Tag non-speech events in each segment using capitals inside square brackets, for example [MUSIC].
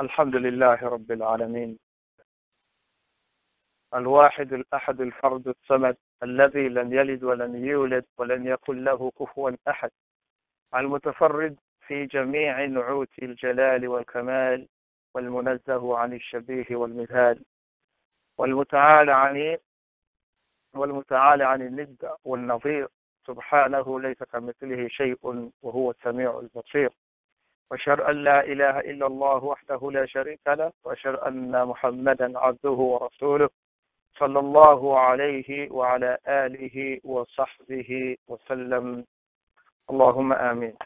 الحمد لله رب العالمين. الواحد الأحد الفرد الصمد الذي لم يلد ولم يولد ولم يكن له كفوا أحد. المتفرد في جميع نعوت الجلال والكمال والمنزه عن الشبيه والمثال والمتعالى عن والمتعالى عن الند والنظير. سبحانه ليس كمثله شيء وهو السميع البصير. وأشهد أن لا إله إلا الله وحده لا شريك له وأشهد أن محمدا عبده ورسوله صلى الله عليه وعلى آله وصحبه وسلم. اللهم آمين.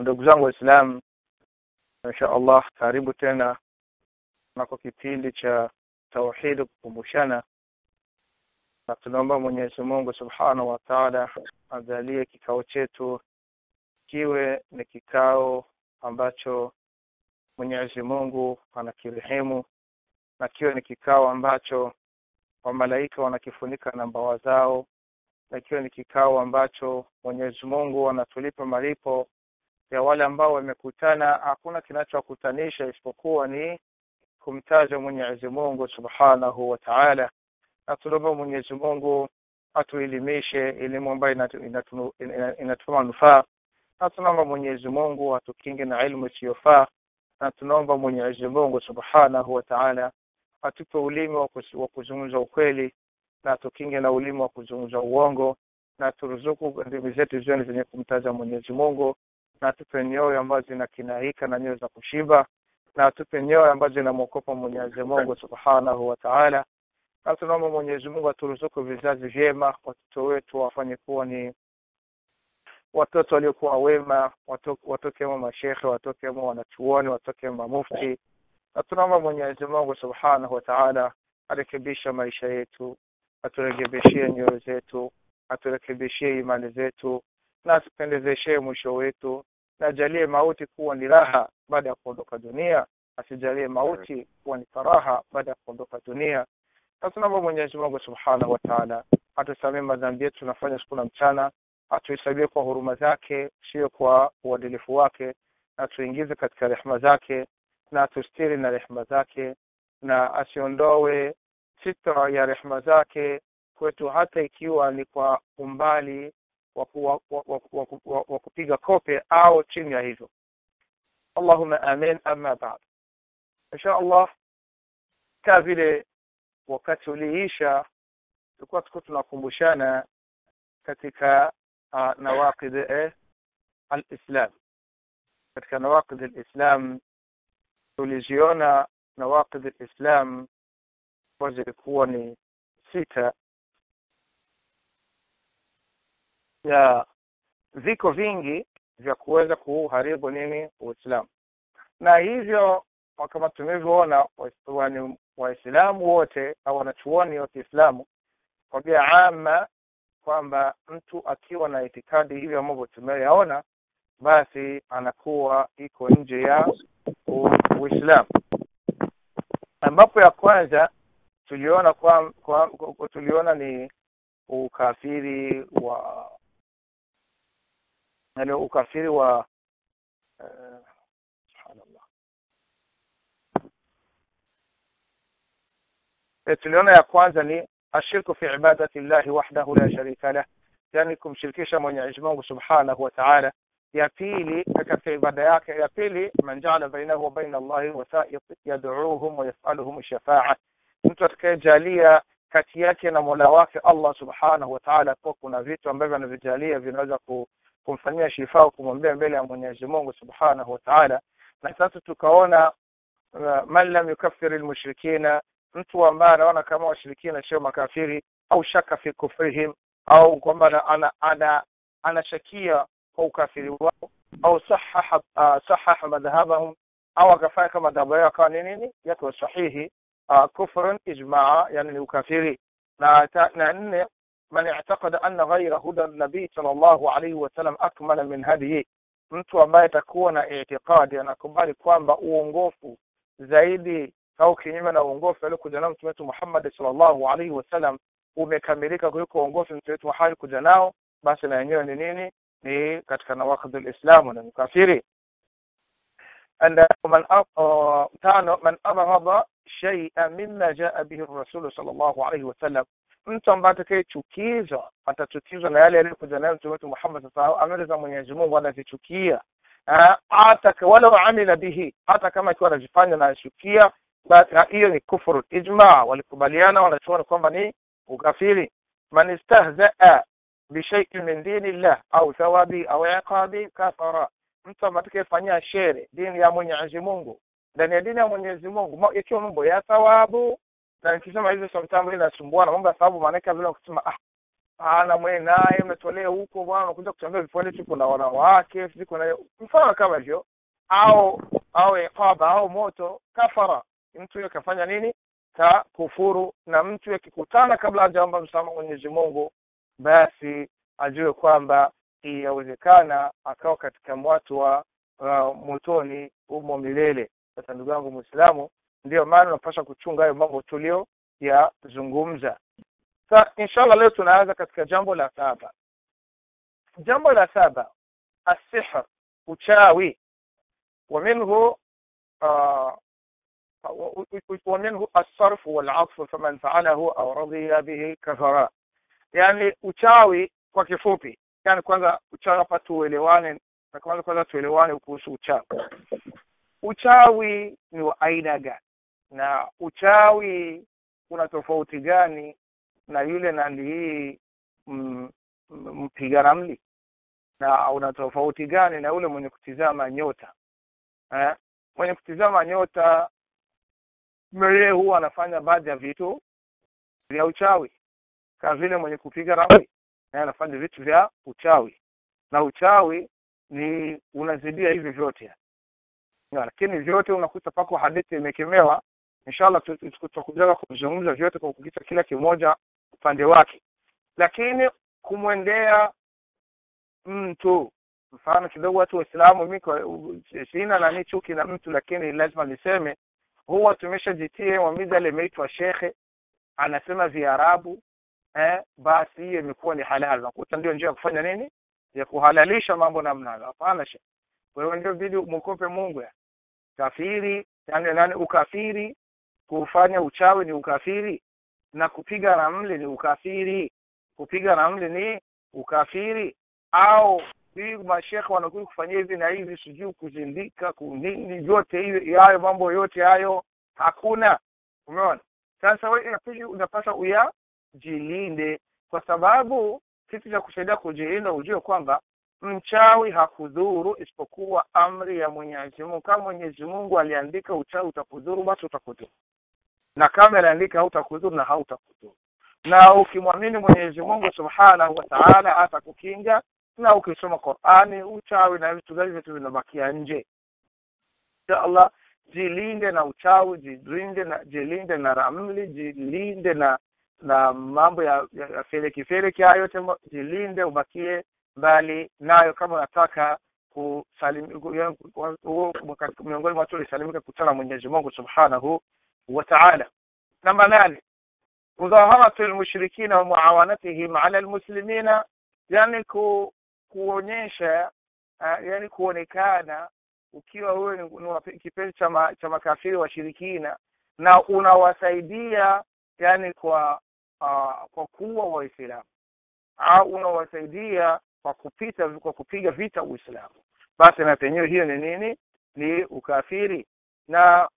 ندوزان الاسلام ان شاء الله قريب تينا نكو كيتيلي تشا توحيد ومشانا نتمنى من يسمون سبحانه وتعالى ازاليه كاوتشيتو kiwe ni kikao ambacho mwenyezi mungu anakirehemu na kiwe ni kikao ambacho wamalaika wanakifunika na mbawa zao na kiwe ni kikao ambacho mwenyezi mungu anatulipa malipo ya wale ambao wamekutana. Hakuna kinachowakutanisha isipokuwa ni kumtaja mwenyezi mungu subhanahu wa taala. Na tunaomba mwenyezi mungu atuelimishe elimu ambayo inatupa manufaa na tunaomba mwenyezi mungu atukinge na ilmu isiyofaa na tunaomba mwenyezi mungu subhanahu wa taala atupe ulimi wa kuzungumza ukweli na tukinge na ulimi wa kuzungumza uongo na turuzuku ndimi zetu ziwe zenye kumtaza mwenyezi mungu na atupe nyoyo ambazo zinakinaika na nyoyo za kushiba na atupe nyoyo ambazo zinamwokopa mwenyezi mungu subhanahu wa taala. Na tunaomba mwenyezi mungu aturuzuku vizazi vyema watoto wetu wafanye kuwa ni watoto waliokuwa wema watokemo mashekhe watokemo wanachuoni watokemo mamufti. Na tunaomba mwenyezi mungu subhanahu wataala arekebisha maisha yetu aturekebishie nyoyo zetu aturekebishie imani zetu na atupendezeshee mwisho wetu na ajalie mauti kuwa ni raha baada ya kuondoka dunia asijalie mauti kuwa ni faraha baada ya kuondoka dunia. Na tunaomba mwenyezi mungu subhanahu wataala atusamee madhambi yetu tunafanya siku na mchana atuhesabie kwa huruma zake sio kwa uadilifu wake na tuingize katika rehma zake na atustiri na rehma zake na asiondoe sitra ya rehma zake kwetu hata ikiwa ni kwa umbali wa kupiga kope au chini ya hivyo. Allahuma amin ama bad. Insha allah kaa vile wakati uliisha tulikuwa tuko tunakumbushana katika nawaqid eh, alislam katika nawaqid alislam tuliziona nawaqid alislam kwa zilikuwa ni sita ya viko vingi vya kuweza kuharibu nini uislamu na hivyo kama tumevyoona waislamu wote au wanachuoni wa kiislamu kwa bia ama kwamba mtu akiwa na itikadi hivyo ambavyo tumeyaona basi anakuwa iko nje ya uislamu. Ambapo ya kwanza tuliona kwa, kwa, kwa tuliona ni ukafiri wa yani ukafiri wa uh, e, tuliona ya kwanza ni الشرك في عبادة الله وحده لا شريك له. يانيكم شركيشا من يعجمه سبحانه وتعالى. يبيلي في عبادياك يبيلي من جعل بينه وبين الله وسائط يدعوهم ويسألهم الشفاعة. نترك جالية كتياك نمولاك الله سبحانه وتعالى. كوكونا فيتو أمبغن في جالية في نزقه kumfanyia shifa kumwambia mbele ya Mwenyezi Mungu Subhanahu wa Ta'ala. Na sasa tukaona uh, man lam mtu ambaye anaona kama washirikina sio makafiri au shaka fi kufrihim au kwamba ana, ana, anashakia kwa ukafiri wao au sahaha uh, sahaha madhhabahum au akafanya kama madhhabu yao akawa ni nini yako sahihi uh, kufrun ijmaa yani ni ukafiri na na nne man i'taqada anna ghayra huda nabii sallallahu alayhi wasallam akmala min hadihi mtu ambaye atakuwa na i'tiqadi anakubali kwamba uongofu zaidi au kinyume na uongofu aliokuja nao mtume wetu Muhammad sallallahu alaihi wasallam umekamilika kuliko uongofu mtume wetu Muhammad kuja nao basi na yenyewe ni nini ni katika nawaqidul islamu na mkafiri man tano man abghadha shay'an mimma jaa bihi rasulu sallallahu alaihi wasallam mtu ambaye atakayechukizwa atachukizwa na yale yaliyokuja nayo mtume wetu Muhammad sallallahu alaihi wasallam za Mwenyezi Mungu anazichukia hata walau amila bihi hata kama ikiwa anazifanya na anachukia hiyo ni kufuru ijma walikubaliana wanachuoni kwamba ni ukafiri. Man istahzaa bishaiin min dini llah au thawabi au iqabi kafara. Mtu atakayefanyia shere dini ya Mwenyezi Mungu. Ndani ya dini ya Mwenyezi Mungu ikiwa mambo ya thawabu na nikisema hizo sometimes ile nasumbuana mambo ya thawabu maana vile ukisema ah ana mwe naye umetolea huko bwana unakuja kutambia vifuani tu kuna wanawake siko kuna mfano kama hivyo. Au au iqaba au moto kafara mtu akafanya nini? Ta kufuru. Na mtu akikutana kabla hajaomba msamaha Mwenyezi Mungu basi ajue kwamba iyawezekana akawa katika watu wa uh, motoni umo milele. Sasa ndugu yangu muislamu ndiyo maana unapasha kuchunga hayo mambo tulio ya zungumza. Sa inshallah leo tunaanza katika jambo la saba. Jambo la saba asihr uchawi. Wa minhu uh, ومنه الصرف والعطف فمن فعله او رضي به كفر يعني uchawi kwa kifupi yani kwanza uchawi hapa tuelewane na kwanza kwanza tuelewane kuhusu uchawi uchawi ni wa aina gani na uchawi una tofauti gani na yule nani hii mpiga ramli na una tofauti gani na yule mwenye kutizama nyota eh? mwenye kutizama nyota yeye huwa anafanya baadhi ya vitu vya uchawi kama vile mwenye kupiga ramli naye anafanya vitu vya uchawi. Na uchawi ni unazidia hivi vyote. Lakini vyote unakuta pako hadithi imekemewa inshallah tutakuja kuzungumza vyote kwa kukita kila kimoja upande wake. Lakini kumwendea mtu mfano kidogo watu waislamu mi sina nani chuki na mtu lakini lazima niseme huwa tumeshajitia wamidhali imeitwa shekhe anasema viarabu eh, basi hiyo imekuwa ni halali. Nakuta ndio njia ya kufanya nini? Ya kuhalalisha mambo namna hiyo hapana shekhe. Wewe ndio bidi mkope mungu ya. Kafiri yani nani ukafiri kufanya uchawi ni ukafiri na kupiga ramli ni ukafiri. Kupiga ramli ni ukafiri au hii mashekhe wanakuja kufanyia hivi na hivi sijui kuzindika kunini yote hiyo hayo mambo yote hayo hakuna umeona sasa wewe unapaswa uyajilinde kwa sababu kitu cha kusaidia kujilinda ujue kwamba mchawi hakudhuru isipokuwa amri ya Mwenyezi Mungu. Kama Mwenyezi Mungu aliandika uchawi utakudhuru, basi utakudhuru, na kama aliandika hautakudhuru na hautakudhuru. Na ukimwamini Mwenyezi Mungu Subhanahu wa Ta'ala atakukinga, na ukisoma Qur'ani, uchawi na vitu gani vitu vinabakia nje. Insha Allah, jilinde na uchawi, jilinde na jilinde na ramli, jilinde na na mambo ya, ya, ya feleki feleki hayo yote, jilinde ubakie mbali nayo kama unataka miongoni mwa watu walisalimika kukutana na Mwenyezi Mungu Subhanahu wa Ta'ala. Namba nane, mudhaharatu lmushrikina wa muawanatihim ala lmuslimina, yani ku, kuonyesha uh, yani kuonekana ukiwa wewe ni kipenzi cha cha makafiri washirikina na unawasaidia yani kwa uh, kwa kuwa Waislamu au unawasaidia kwa kupita kwa kupiga vita Uislamu, basi na penyewe hiyo ni nini? Ni ukafiri. Na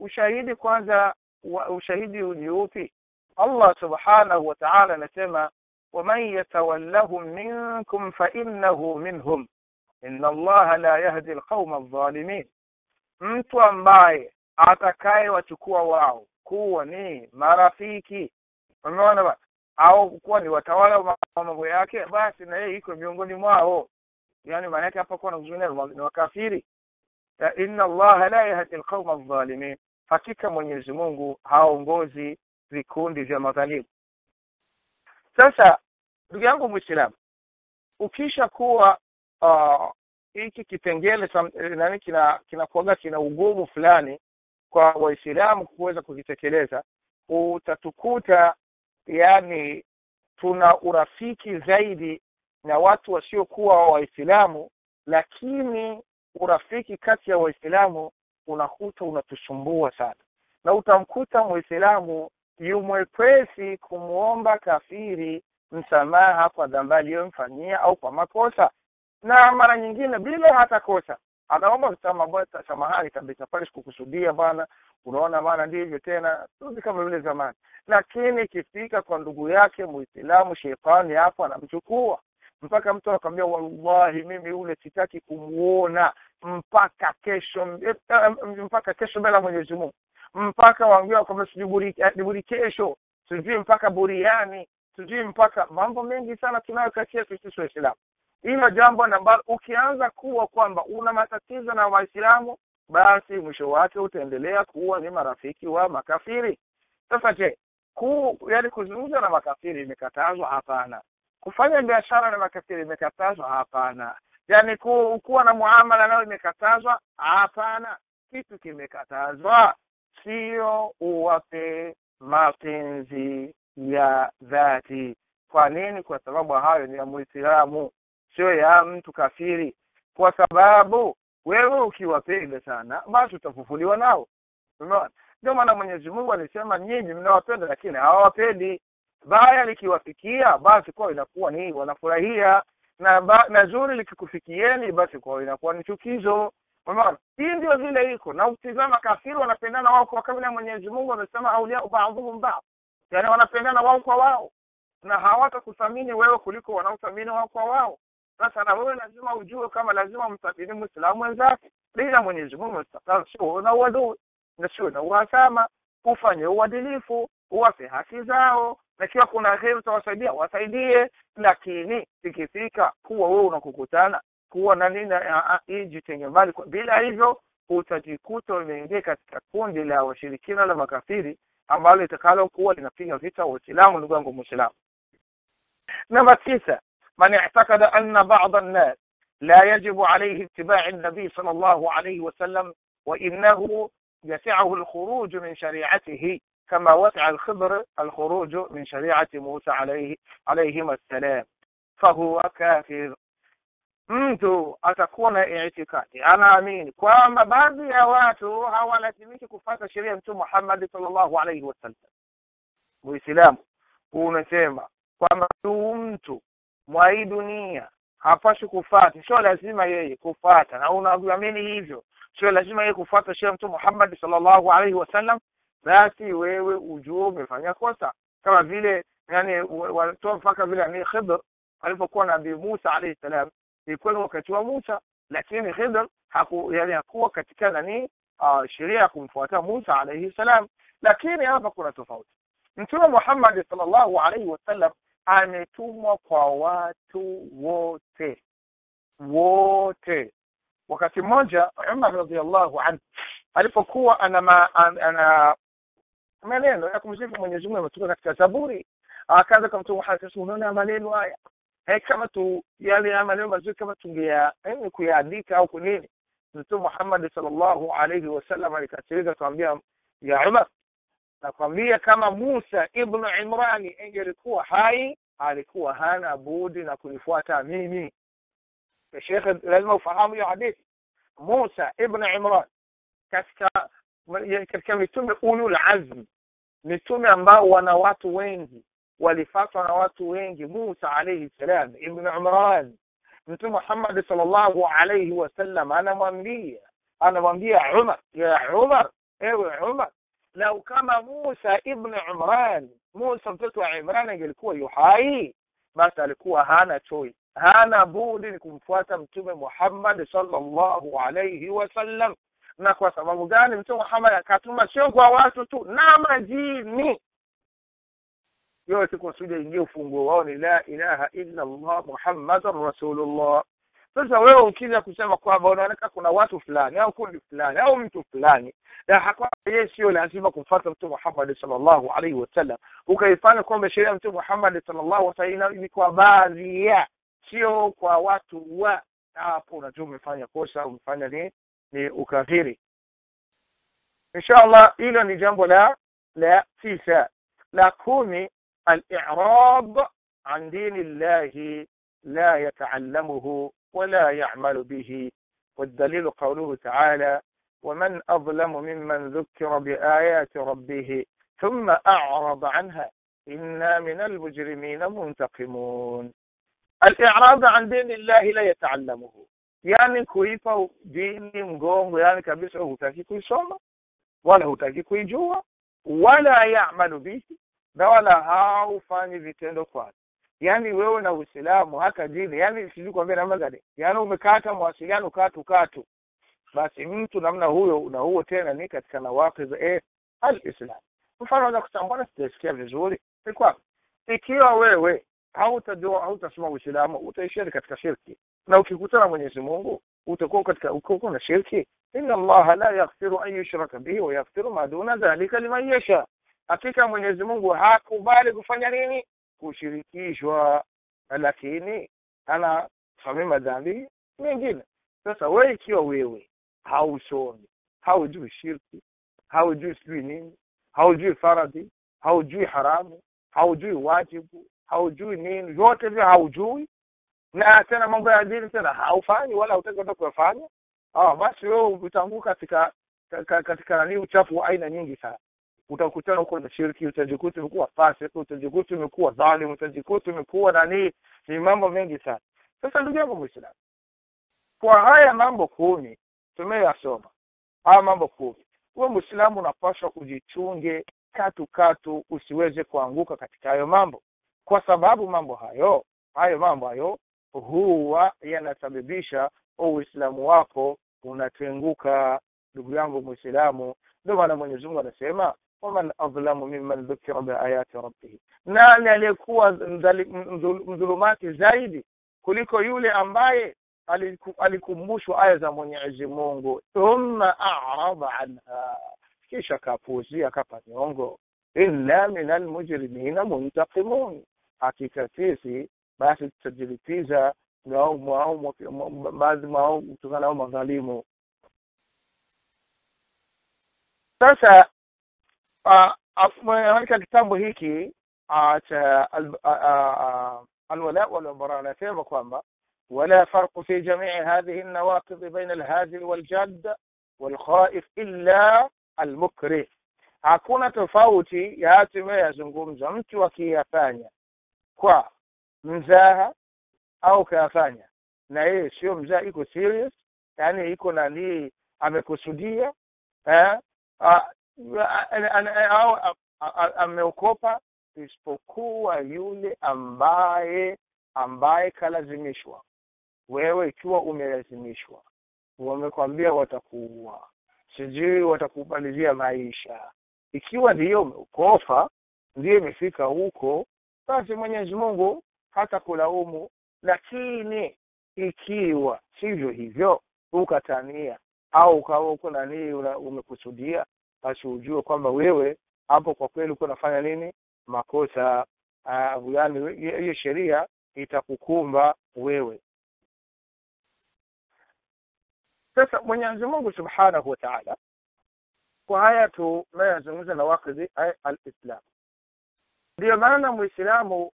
ushahidi kwanza wa, ushahidi ni upi? Allah subhanahu wa ta'ala anasema yatawallahum minkum fa innahu minhum inna allaha la yahdi alqauma adh-dhalimin, mtu ambaye atakaye wachukua wao kuwa ni marafiki, umeona ba au kuwa ni watawala wa mambo yake, basi na yeye iko miongoni mwao. Yani maana yake hapa kuwa nakuzungumzia ni wakafiri. Inna Allaha la yahdi alqauma adh-dhalimin, hakika Mwenyezi Mungu haongozi vikundi vya madhalimu. Sasa ndugu yangu mwislamu ukisha kuwa hiki uh, kipengele nani kina kinakuaga kina ugumu fulani kwa Waislamu kuweza kukitekeleza, utatukuta yani tuna urafiki zaidi na watu wasiokuwa waislamu lakini urafiki kati ya waislamu unakuta unatusumbua sana. Na utamkuta mwislamu yu mwepesi kumwomba kafiri msamaha kwa dhambi aliyomfanyia au kwa makosa. Na mara nyingine bila hata kosa. Anaomba samahani kabisa. Pale sikukusudia bwana. Unaona maana ndivyo tena. Rudi kama vile zamani. Lakini ikifika kwa ndugu yake muislamu sheitani hapo anamchukua. Mpaka mtu anakwambia wallahi mimi ule sitaki kumuona. Mpaka kesho mpaka kesho mbele ya mwenyezi mungu mpaka waambiwa kwamba sijui buri kesho sijui mpaka buriani sijui mpaka mambo mengi sana tunayo kati yetu sisi waislamu hilo jambo ambalo ukianza kuwa kwamba una matatizo na waislamu basi mwisho wake utaendelea kuwa ni marafiki wa makafiri. Sasa je ku yani kuzungumza na makafiri imekatazwa? Hapana. Kufanya biashara na makafiri imekatazwa? Hapana. Yani ku, kuwa na muamala nao imekatazwa? Hapana. Kitu kimekatazwa sio uwape mapenzi ya dhati. Kwa nini? Kwa sababu hayo ni ya muislamu sio ya mtu kafiri. Kwa sababu wewe ukiwapenda sana basi utafufuliwa nao. Umeona? Ndio maana mwenyezi mungu alisema nyinyi mnawapenda lakini hawawapendi. Baya likiwafikia basi kwao inakuwa ni wanafurahia. Na ba, na zuri likikufikieni basi kwao inakuwa ni chukizo umeona hii ndio vile iko. Na utizama kafiri wanapendana wao kwa kabla mwenyezi mungu amesema aulia baadhuhum baadh yaani wanapendana wao kwa wao. Na hawatakuthamini wewe kuliko wanaothamini wao kwa wao. Sasa na wewe lazima ujue kama lazima mthamini mwislamu wenzake bila mwenyezi mungu sio na uadui. Na sio na uhasama. Ufanye uadilifu uwape haki zao. Na kiwa kuna heri utawasaidia wasaidie. Lakini ikifika kuwa wewe unakukutana kuwa na nini hii jitenge mbali bila hivyo utajikuta umeingia katika kundi la washirikina la makafiri ambalo litakalo kuwa linapiga vita waislamu ndugu yangu mwislamu namba tisa من اعتقد أن بعض الناس لا يجب عليه اتباع النبي صلى الله عليه وسلم وإنه يسعه الخروج من شريعته كما وسع الخضر الخروج من شريعة موسى عليه عليهما السلام فهو كافر mtu atakuwa na itikadi anaamini kwamba baadhi ya watu hawalazimiki kufata sheria ya mtume muhammadi salllahu alaihi wasallam muislamu unasema kwamba tu mtu mwa hii dunia hapashi kufata sio lazima yeye kufata na unaamini hivyo sio lazima yeye kufata sheria mtume muhammadi salllahu alaihi wasallam basi wewe ujue umefanya kosa. Kama vile yani watoa mpaka vile ni khidr alipokuwa nabii musa alaihi salam ni wakati wa musa lakini khidr haku yani hakuwa katika nani uh, sheria ya kumfuata musa alaihi salam. Lakini hapa kuna tofauti. Mtume muhammadi salllahu alaihi wasallam ametumwa kwa watu wote. Wote. Wakati mmoja umar radiallahu anhu alipokuwa ana, ma, ana maneno ya kumsifu mwenyezi mungu ametoka katika zaburi. Akaanza kwa mtume muhammad unaona maneno haya hey, kama tu yale ya maneno mazuri kama tungeya eh, kuyaandika au kunini mtume muhammad sallallahu alaihi wasallam alikasirika akamwambia ya umar nakwambia kama musa ibnu imrani ingelikuwa hai alikuwa hana budi na kunifuata mimi. Sheikh lazima ufahamu hiyo hadithi. Musa ibnu imran katika katika mitume ulul azm mitume ambao wana watu wengi walifatwa na watu wengi musa alayhi salam Ibn imran mtume Muhammad sallallahu alayhi wasallam anamwambia anamwambia umar ya umar ewe umar lau kama musa Ibn imran musa mtoto wa imran angelikuwa yuhai basi alikuwa hana choice hana budi ni kumfuata mtume muhammad sallallahu alayhi wasallam na kwa sababu gani mtume muhammad akatuma sio kwa watu tu na majini yote kusudi ingie ufunguo wao ni la ilaha illa allah muhammadan rasulullah. Sasa wewe ukija kusema kwamba unaoneka kuna watu fulani au kundi fulani au mtu fulani na yeye sio lazima kumfuata mtume Muhammad sallallahu alaihi wasallam ukaifanya kwamba sheria ya mtume Muhammad sallallahu alaihi wasallam ni kwa baadhi ya sio kwa watu wa. Hapo unajua umefanya kosa umefanya ni ni ukafiri. Insha allah hilo ni jambo la la tisa. La kumi الإعراض عن دين الله لا يتعلمه ولا يعمل به والدليل قوله تعالى ومن أظلم ممن ذكر بآيات ربه ثم أعرض عنها إنا من المجرمين منتقمون الإعراض عن دين الله لا يتعلمه. yani kuipa dini mgongo yani kabisa hutaki kuisoma wala hutaki kuijua wala yamalu bihi na wala haufanyi vitendo kwake. Yaani wewe na uislamu hata dini yani sijui kuambia namna gani. Yani umekata mawasiliano katu katu. Basi mtu namna huyo na huo tena ni katika nawaqidh eh alislam. Mfano unaweza kusema mbona sijasikia vizuri? Ni kwamba ikiwa wewe hautajua hautasoma uislamu utaishia katika shirki. Na ukikutana na Mwenyezi Mungu utakuwa katika uko na shirki. Inna Allah la yaghfiru an yushraka bihi wa yaghfiru ma duna dhalika liman yasha hakika Mwenyezi Mungu hakubali kufanya nini? Kushirikishwa. Lakini anasamia madhambi mengine. Sasa wewe ikiwa wewe hausomi haujui shirki haujui sijui nini haujui faradhi haujui haramu haujui wajibu haujui nini vyote vyo haujui. Na tena mambo ya dini tena haufanyi wala hutaki kwenda kuyafanya. Ah basi wewe utaanguka katika katika nani uchafu wa aina nyingi sana utakutana huko na shirki utajikuta umekuwa fasik utajikuta umekuwa dhalim utajikuta umekuwa nani. Ni mambo mengi sana. Sasa ndugu yangu muislamu kwa haya mambo kumi tumeyasoma haya mambo kumi wewe muislamu unapaswa ujichunge katu katu usiweze kuanguka katika hayo mambo. Kwa sababu mambo hayo hayo mambo hayo huwa yanasababisha uislamu wako unatenguka ndugu yangu muislamu. Ndio maana mwenyezi mungu anasema waman adlamu mimman dhukira biayati rabbih nani aliyekuwa mdhulumati zaidi kuliko yule ambaye alikumbushwa aya za mwenyezi mungu. Thumma arada anha. Kisha kapuuzia kapa nyongo. Inna min almujrimina muntaqimun. Hakika sisi basi tutajilipiza baadhi mwao kutokana nao madhalimu. Sasa آه، آه، هناك كتاب هيكي آه, آه، الولاء والبراء لا ولا فرق في جميع هذه النواقض بين الهازل والجد والخائف إلا المكره. هكونا تفاوتي يا تمي زنقومزا مت وكي ثانية كوا مزاها أو كافانيا ناي شو مزا إيكو سيريس يعني إيكو ناني أمي كسودية ها؟ Au ameokopa isipokuwa yule ambaye ambaye kalazimishwa. Wewe ikiwa umelazimishwa wamekwambia watakuua. Sijui watakubalizia maisha. Ikiwa ndiyo umeokofa ndiyo imefika huko basi mwenyezi mungu hata kulaumu lakini ikiwa sivyo hivyo ukatania au ukawa uko nanii umekusudia basi ujue kwamba wewe hapo kwa kweli uko unafanya nini? Makosa. Uh, yani hiyo sheria itakukumba wewe. Sasa mwenyezi mungu subhanahu wa taala kwa haya tunayozungumza na wakidhi alislam. Ndiyo maana mwislamu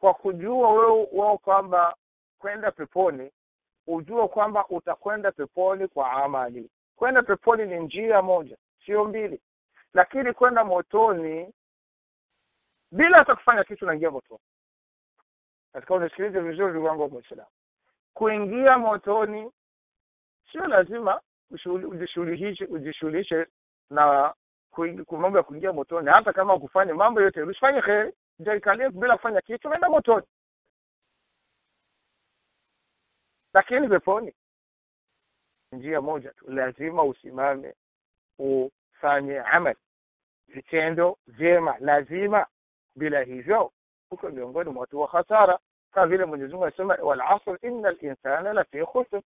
kwa kujua wewe wao kwamba kwenda peponi ujue kwamba utakwenda peponi kwa amali. Kwenda peponi ni njia moja sio mbili. Lakini kwenda motoni bila hata kufanya kitu naingia motoni. Katika unisikilize vizuri ndugu wangu wa mwislamu kuingia motoni sio lazima ujishughulishe ujishughulishe na mambo ya kuingia motoni. Hata kama kufanya mambo yote usifanye heri jaikalie bila kufanya kitu naenda motoni. Lakini peponi njia moja tu lazima usimame ufanye amal. Vitendo vyema lazima bila hivyo huko miongoni mwa watu wa hasara kama vile mwenyezi mungu anasema walasr inna linsana lafi khusr.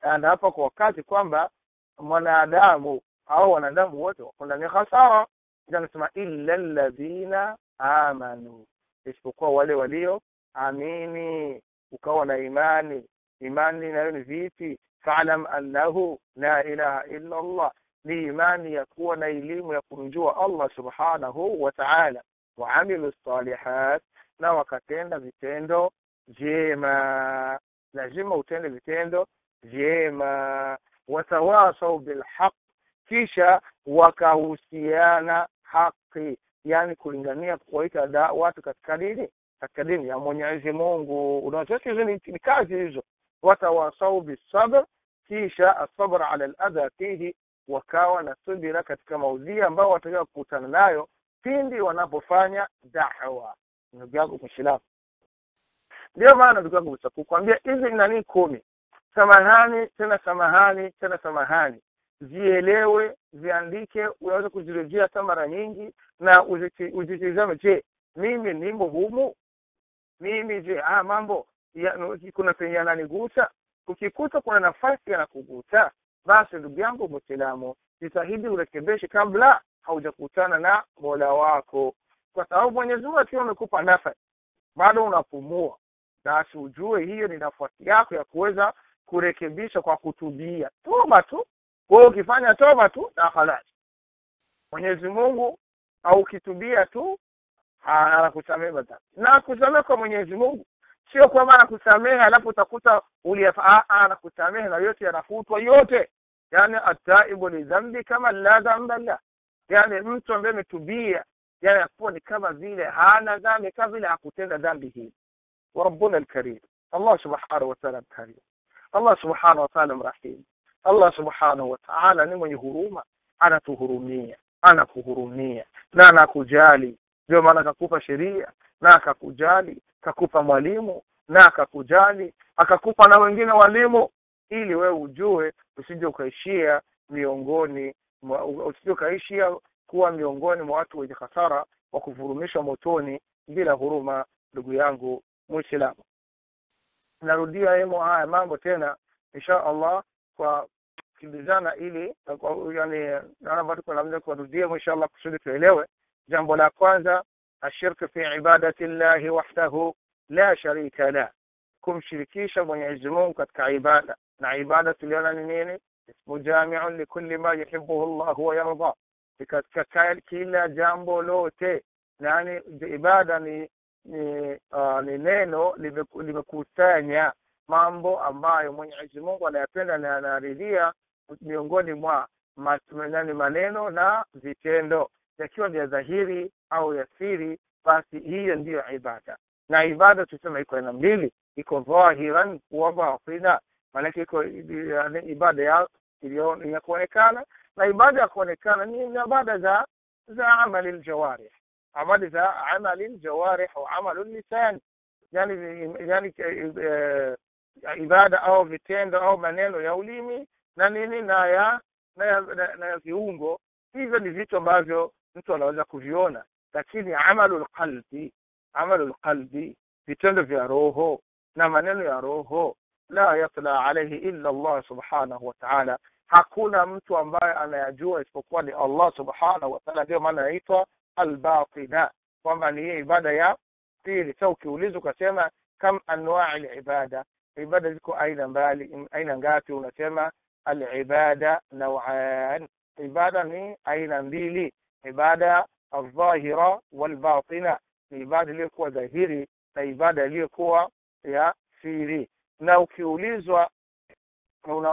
Anaapa hapa kwa wakati kwamba mwanadamu au wanadamu wote wako ndani hasara anasema illa alladhina amanu. Isipokuwa wale walio amini ukawa na imani. Imani nayo ni vipi? Falam annahu la ilaha illa allah ni imani ya kuwa na elimu ya kumjua allah subhanahu wa taala waamilu salihat na wakatenda vitendo vyema. Lazima utende vitendo vyema. Watawasau bilhaq kisha wakahusiana haki yani kulingania kuwaita da watu katika dini katika dini ya mwenyezi mungu. Unazote hizo ni kazi hizo. Watawasau bisabr kisha asabr ala ladha fihi wakawa na subira katika maudhi ambao watakiwa kukutana nayo pindi wanapofanya da'wa. Ndugu yangu mwislamu ndio maana ndugu yangu kukwambia hizi nani kumi? Samahani tena samahani tena samahani. Zielewe ziandike unaweza kuzirejea hata mara nyingi na uzitizame. Je mimi nimo humu? Mimi je ah mambo ya, kuna penye ananigusa? Ukikuta kuna nafasi yanakugusa basi ndugu yangu mwislamu jitahidi urekebeshe kabla haujakutana na mola wako. Kwa sababu mwenyezi mungu akiwa amekupa nafasi. Bado unapumua. Basi ujue hiyo ni nafasi yako ya kuweza kurekebisha kwa kutubia. Toba tu. Kwa ukifanya toba tu na khalas mwenyezi mungu au tu anakusamehe madhambi. Na kusamehe kwa mwenyezi mungu sio kwamba anakusamehe alafu utakuta anakusamehe na yote yanafutwa yote yani ataibu ni dhambi kama la dhamba la yani mtu ambaye ametubia yani akuwa ni kama vile hana dhambi kama vile hakutenda dhambi hii وربنا الكريم الله سبحانه وتعالى الكريم الله سبحانه وتعالى مرحيم الله سبحانه وتعالى ni mwenye huruma anatuhurumia anakuhurumia na anakujali ndio maana akakupa sheria na akakujali akakupa mwalimu na akakujali akakupa na wengine walimu ili wewe ujue usije ukaishia miongoni usije ukaishia kuwa miongoni mwa watu wenye hasara wa kuvurumishwa motoni bila huruma ndugu yangu muislamu. Narudia yemo haya mambo tena insha allah kwa kimbizana ili yani naomba tuko namna kurudia insha allah kusudi tuelewe. Jambo la kwanza ashirku في عبادة الله وحده لا sharika له. kumshirikisha mwenyezi mungu katika ibada na ibada tuliona ni nini ismu jamiun likulli ma الله ويرضى. wa yarda katika kila jambo lote yani ibada ni mambo ambayo mwenyezi mungu anayapenda na anaridhia miongoni mwa maneno na vitendo yakiwa vya dhahiri au ya siri basi hiyo ndiyo ibada. Na ibada tusema iko aina mbili iko dhahiran wa batina maanake iko ibada ya ya kuonekana. Na ibada ya kuonekana ni ibada za za amali ljawarih amali za amali ljawarih au amalu lisan. Yani yani ibada au vitendo au maneno ya ulimi na nini na ya na ya viungo. Hivyo ni vitu ambavyo mtu anaweza kuviona lakini amalu lqalbi amalu lqalbi vitendo vya roho na maneno ya roho la yatla alaihi illa allah subhanahu wa taala. Hakuna mtu ambaye anayajua isipokuwa ni allah subhanahu wa taala ndio maana inaitwa albatina kwamba ni hii ibada ya pili. Sa ukiulizwa ukasema kam anwai libada ibada ziko aina mbali aina ngapi? Unasema alibada nauan ibada ni aina mbili ibada aldhahira walbatina ni ibada iliyokuwa dhahiri na ibada iliyokuwa ya siri na ukiulizwa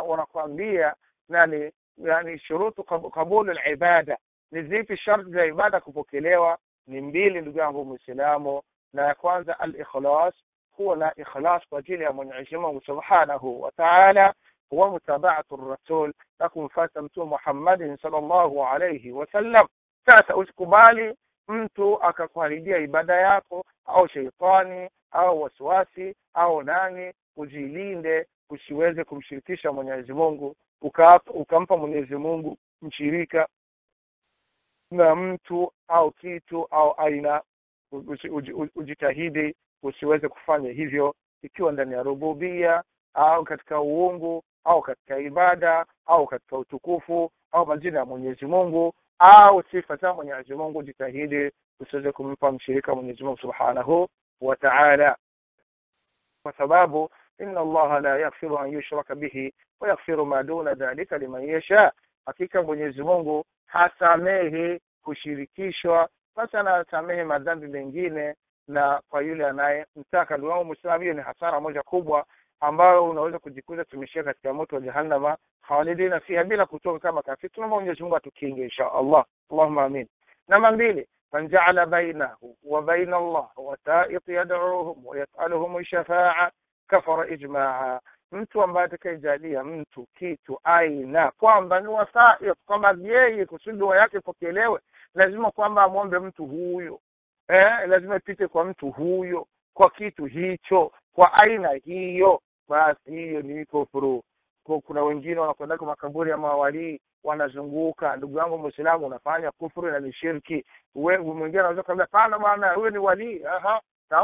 wanakwambia nani yani shurutu qabulu libada ni zipi sharti za ibada kupokelewa ni mbili ndugu yangu mwislamu na ya kwanza alikhlas huwa na ikhlas kwa ajili ya mwenyezi mungu subhanahu wa taala wa mutabaatu rasul na kumfata mtume muhammadin salllahu alaihi wasallam sasa usikubali mtu akakuharibia ibada yako au sheitani au wasiwasi au nani ujilinde usiweze kumshirikisha mwenyezi mungu ukampa mwenyezi mungu mshirika na mtu au kitu au aina. Ujitahidi usiweze kufanya hivyo ikiwa ndani ya rububia au katika uungu au katika ibada au katika utukufu au majina ya mwenyezi mungu au sifa za mwenyezi mungu jitahidi usiweze kumpa mshirika mwenyezi mungu subhanahu wa taala. Kwa sababu inna allaha la yaghfiru an yushraka bihi wayaghfiru ma duna dhalika liman yasha. Hakika mwenyezi mungu hasamehi kushirikishwa basi anasamehe madhambi mengine na kwa yule anayemtaka. Ndugu mwislamu hiyo ni hasara moja kubwa ambao unaweza kujikuta tumeshia katika moto wa jahannama hawalidina fiha bila kutoka kama kafi. tunaomba Mwenyezi Mungu atukinge insha Allah. Allahumma amin. Namba mbili man ja'ala bainahu wa baina Allah wa ta'iq yad'uhum wa yas'aluhum shafa'a kafara ijma'a. Mtu ambaye atakayejalia mtu kitu aina kwamba ni wasaif kwamba yeye kusudi yake pokelewe lazima kwamba amwombe mtu huyo. Eh, lazima ipite kwa mtu huyo kwa kitu hicho kwa aina hiyo basi hiyo ni kufuru. Kuna wengine wanakwenda kwa makaburi ya mawalii wanazunguka. Ndugu yangu mwislamu unafanya kufuru na ni shirki. Mwingine anaweza kuambia pana bwana huyo ni walii. Aha.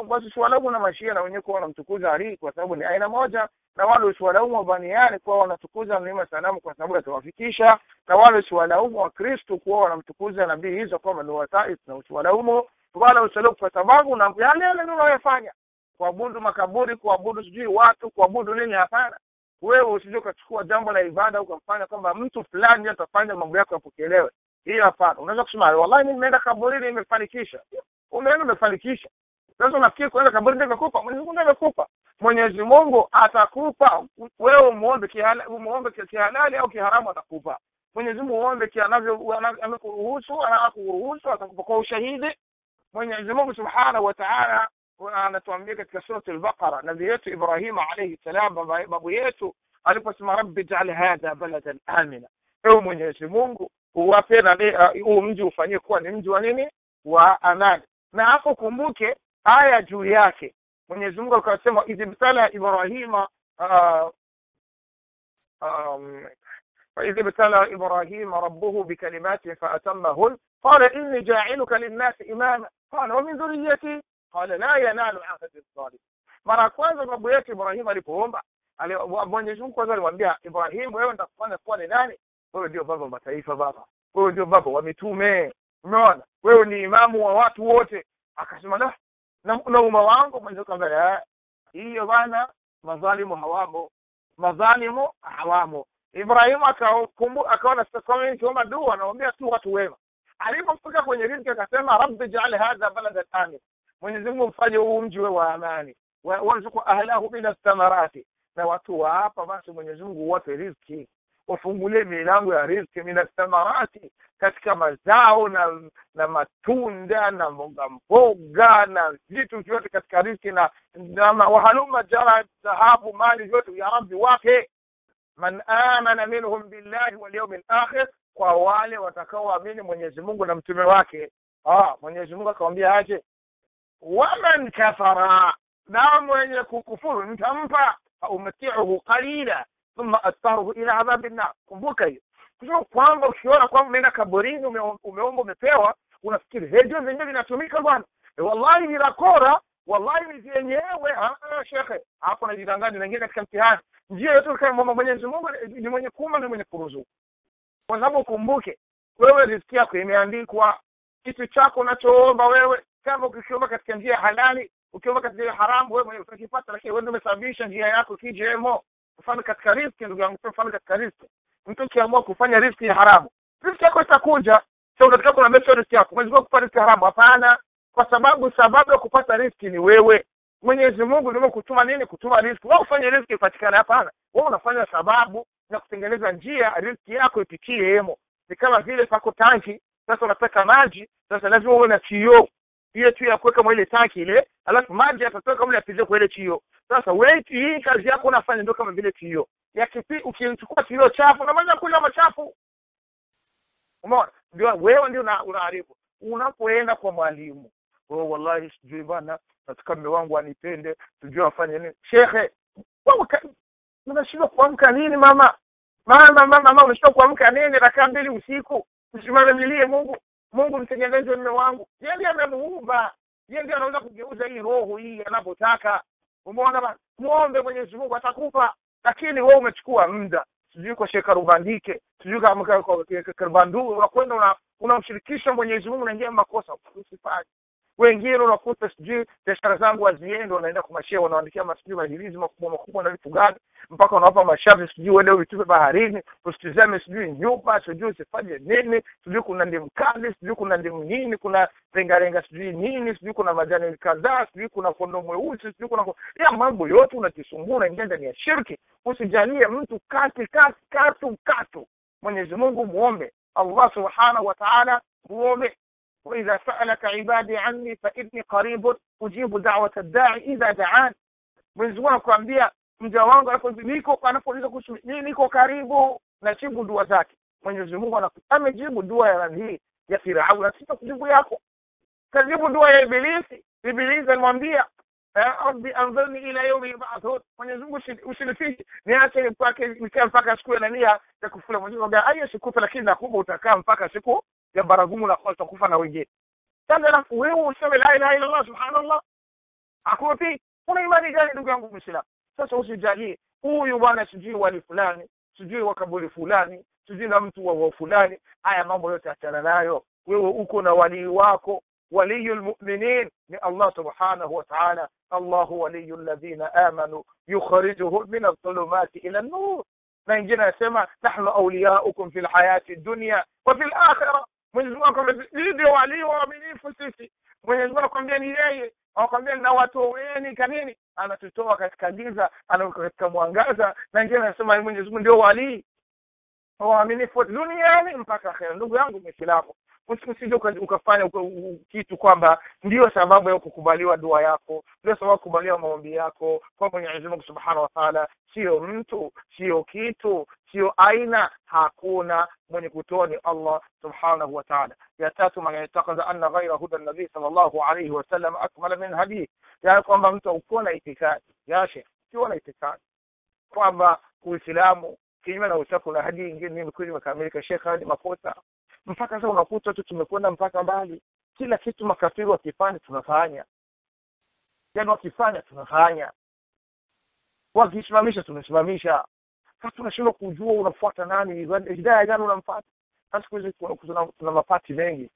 Basi usiwalaumu na mashia na wenyewe kuwa wanamtukuza Ali kwa sababu ni aina moja. Na wale usiwalaumu wabaniani kuwa wanatukuza mlima sanamu kwa sababu yatawafikisha. Na wale usiwalaumu wakristu kuwa wanamtukuza nabii hizo kwamba ni wasait na usiwalaumu wala usiwalaumu kwa sababu na yale yale ndio unayofanya kuabudu makaburi kuabudu sijui watu kuabudu nini? Hapana. Wewe usije ukachukua jambo la ibada ukamfanya kwamba mtu fulani atafanya mambo yako yapokelewe. Hiyo hapana. Unaweza kusema wallahi mimi nimeenda kaburini nimefanikisha. Umeenda umefanikisha. Sasa unafikiri kuenda kaburini ndio imekupa? Mwenyezi Mungu imekupa Mwenyezi Mungu atakupa. Wewe muombe kihalali muombe kihalali au kiharamu atakupa. Mwenyezi Mungu uombe kianavyo amekuruhusu anakuruhusu atakupa kwa ushahidi. Mwenyezi Mungu Subhanahu wa Ta'ala anatuambia katika surati al-Baqara nabii yetu Ibrahim alayhi salam babu yetu aliposema rabbi ja'al hadha baladan amina ewe Mwenyezi Mungu uwape na huu mji ufanyie kuwa ni mji wa nini wa amani na hapo kumbuke aya juu yake Mwenyezi Mungu akasema idhibtala Ibrahima uh, um, فإذ ابتلى إبراهيم ربه بكلمات فأتمهن قال إني جاعلك للناس إماما قال ومن ذريتي qala la yanalu ahadi salih. mara kwanza babu yetu Ibrahim alipoomba Mwenyezi Mungu kwanza alimwambia Ibrahim wewe nitakufanya kuwa ni nani wewe ndio baba wa mataifa baba wewe ndio baba wa mitume umeona wewe ni imamu wa watu wote akasema la na, na umma wangu Mwenyezi Mungu hiyo bana madhalimu hawamo madhalimu hawamo Ibrahim akakumbu akaona sasa kwa kama nikiomba dua naombea tu watu wema alipofika kwenye riziki akasema rabbi jaal hadha baladan amin Mwenyezi Mungu mfanye huu mji wa amani. Warzuku ahlahu min ath-thamarati na watu waapa basi Mwenyezi Mungu wape riziki. Wafungulie milango ya riziki min ath-thamarati katika mazao na na matunda na mboga mboga na vitu vyote katika riziki na, na wahaluma jara dhahabu mali vyote ya rabbi wake. Man amana minhum billahi wal yawmil akhir kwa wale watakaoamini Mwenyezi Mungu na mtume wake. Ah Mwenyezi Mungu akamwambia aje waman kafara na mwenye kukufuru nitampa faumatiuhu qalila thumma astaruhu ila adhabi nar kumbuka hiyo kusema kwamba ukiona kwamba umeenda kaburini umeomba umepewa unafikiri redio zenyewe zinatumika bwana wallahi ni rakora wallahi ni zenyewe shekhe hapo najidanganya naingia katika mtihani njia yote kama Mwenyezi Mungu ni mwenye kuma na mwenye kuruzuku kwa sababu ukumbuke wewe riziki yako imeandikwa kitu chako unachoomba wewe kama ukiomba katika njia halali ukiomba katika njia haramu wewe mwenyewe utakipata lakini wewe ndio umesababisha njia yako kijemo mfano katika riski ndugu yangu mfano katika riski. Mtu ukiamua kufanya riski ya haramu riski yako itakuja. Sio katika kuna mesa riski yako. Mwenyezi Mungu kupata riski haramu? Hapana. Kwa sababu sababu ya kupata riski ni wewe. Mwenyezi Mungu ndio kutuma nini? Kutuma riski. Wewe ufanye riski ipatikane hapana. Wewe unafanya sababu na kutengeneza njia riski yako ipitie hemo ni kama vile pako tanki. Sasa unataka maji. Sasa lazima uwe na kioo hiyo tu ya kuweka ile tanki ile alafu maji yatatoka mle yapitie kwa ile kioo. Sasa wewe hii kazi yako unafanya ndio kama vile kioo. Yakipi ukichukua kioo chafu unamaliza kula machafu. Umeona? Ndio wewe ndio unaharibu. Unapoenda kwa mwalimu wewe wallahi sijui bana nataka mume wangu anipende sijui afanye nini. Shekhe wewe unashindwa kuamka nini mama? Mama mama mama unashindwa kuamka nini? Rakaa mbili usiku usimamilie Mungu Mungu mtengeneze mme wangu. Yeye ndiye amemuumba. Yeye ndiye anaweza kugeuza hii roho hii anapotaka. Umeona bana muombe Mwenyezi Mungu atakupa. Lakini wewe umechukua muda. Sijui kwa sheka rubandike sijui karbandu unakwenda una unamshirikisha Mwenyezi Mungu unaingia makosa. Usifanye wengine unakuta sijui biashara zangu haziendi wanaenda kumashia mashia wanaandikia masijui mahirizi makubwa makubwa na vitu gani mpaka unawapa mashavi sijui uende vitupe baharini usitizame sijui nyumba sijui usifanye nini sijui kuna ndimu kali sijui kuna ndimu nini kuna rengarenga sijui nini sijui kuna majani kadhaa sijui kuna kondo mweusi sijui kuna ya mambo yote unajisumbua unaingia ndani ya shirki. Usijalie mtu kati kati katu katu. Mwenyezi mungu muombe. Allah subhanahu wa taala muombe وإذا سألك عبادي عني فإني قريب أجيب دعوة الداعي إذا دعان Mwenyezi Mungu anakuambia mja wangu niko anapouliza kuhusu mimi niko karibu najibu dua zake. Mwenyezi Mungu amejibu dua ya nani ya Firauni na sita kujibu yako. Kajibu dua ya Ibilisi. Ibilisi alimwambia rabbi anzirni ila yaumi yub'athun. Mwenyezi Mungu usinifishe niache mpaka nikae mpaka siku ya nania ya kufula. Mwenyezi Mungu aiyo sikufa, lakini nakupa utakaa mpaka siku ya baragumu na kwa kufa na wengine. Sasa wewe useme la ilaha illa Allah subhanallah. Akupi kuna imani gani ndugu yangu Muislamu? Sasa usijalie huyu bwana sijui wali fulani, sijui wa kaburi fulani, sijui na mtu wa, wa fulani. Haya mambo yote achana nayo. Wewe uko na walii wako ولي المؤمنين الله سبحانه وتعالى. الله ولي الذين آمنوا يخرجه من الظلمات إلى النور. من جنا سما نحن أولياؤكم في الحياة الدنيا وفي الآخرة. من يجمعكم ليدي ولي ومن انفسي من يجمعكم بين يدي وقال من واتويني كنيني. أنا تتوى كتكاليزا أنا كتكا موانغازا من يجينا سمع من يجمع ولي waaminifu duniani mpaka akhera. Ndugu yangu mwislamu usije ukafanya kitu kwamba ndiyo sababu ya kukubaliwa dua yako ndio sababu kukubaliwa maombi yako kwa mwenyezi mungu subhanahu wa taala. Sio mtu sio kitu sio aina. Hakuna mwenye kutoa ni allah subhanahu wa taala. Ya tatu man yatakadha anna ghaira huda nabii sal llahu alaihi wasallam akmala min hadith. Yaani kwamba mtu aukuwa na itikadi. Yashe ukiwa na itikadi. Kwamba uislamu kinyume na uchafu na hadi ingine mimi kweli imekamilika shekha hadi makosa mpaka sasa unakuta tu tumekwenda mpaka mbali kila kitu makafiri wakifanya tunafanya. Yaani wakifanya tunafanya. Wakisimamisha tunasimamisha. Sasa tunashindwa kujua unafuata nani hidaya gani unamfata sasa siku hizi tuna mapati mengi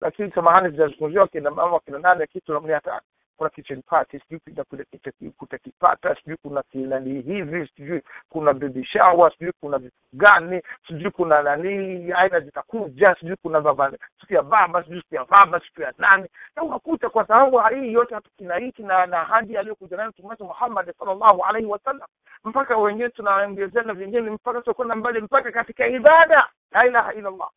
lakini samahani zinazungumziwa kina mama kina nane kitu namni hata kuna kitchen party sijui kutakipata sijui kuna kinani hivi sijui kuna baby shower sijui kuna vitu gani sijui kuna nani aina zitakuja sijui kuna baba siku ya baba sijui siku ya baba siku ya nani. Na unakuta kwa sababu hii yote hatukina hiki na na hadi aliyokuja nayo mtume Muhammad sallallahu alaihi wasallam mpaka wenyewe tunaongezana vingine mpaka tukwenda mbali mpaka katika ibada. La ilaha illa Allah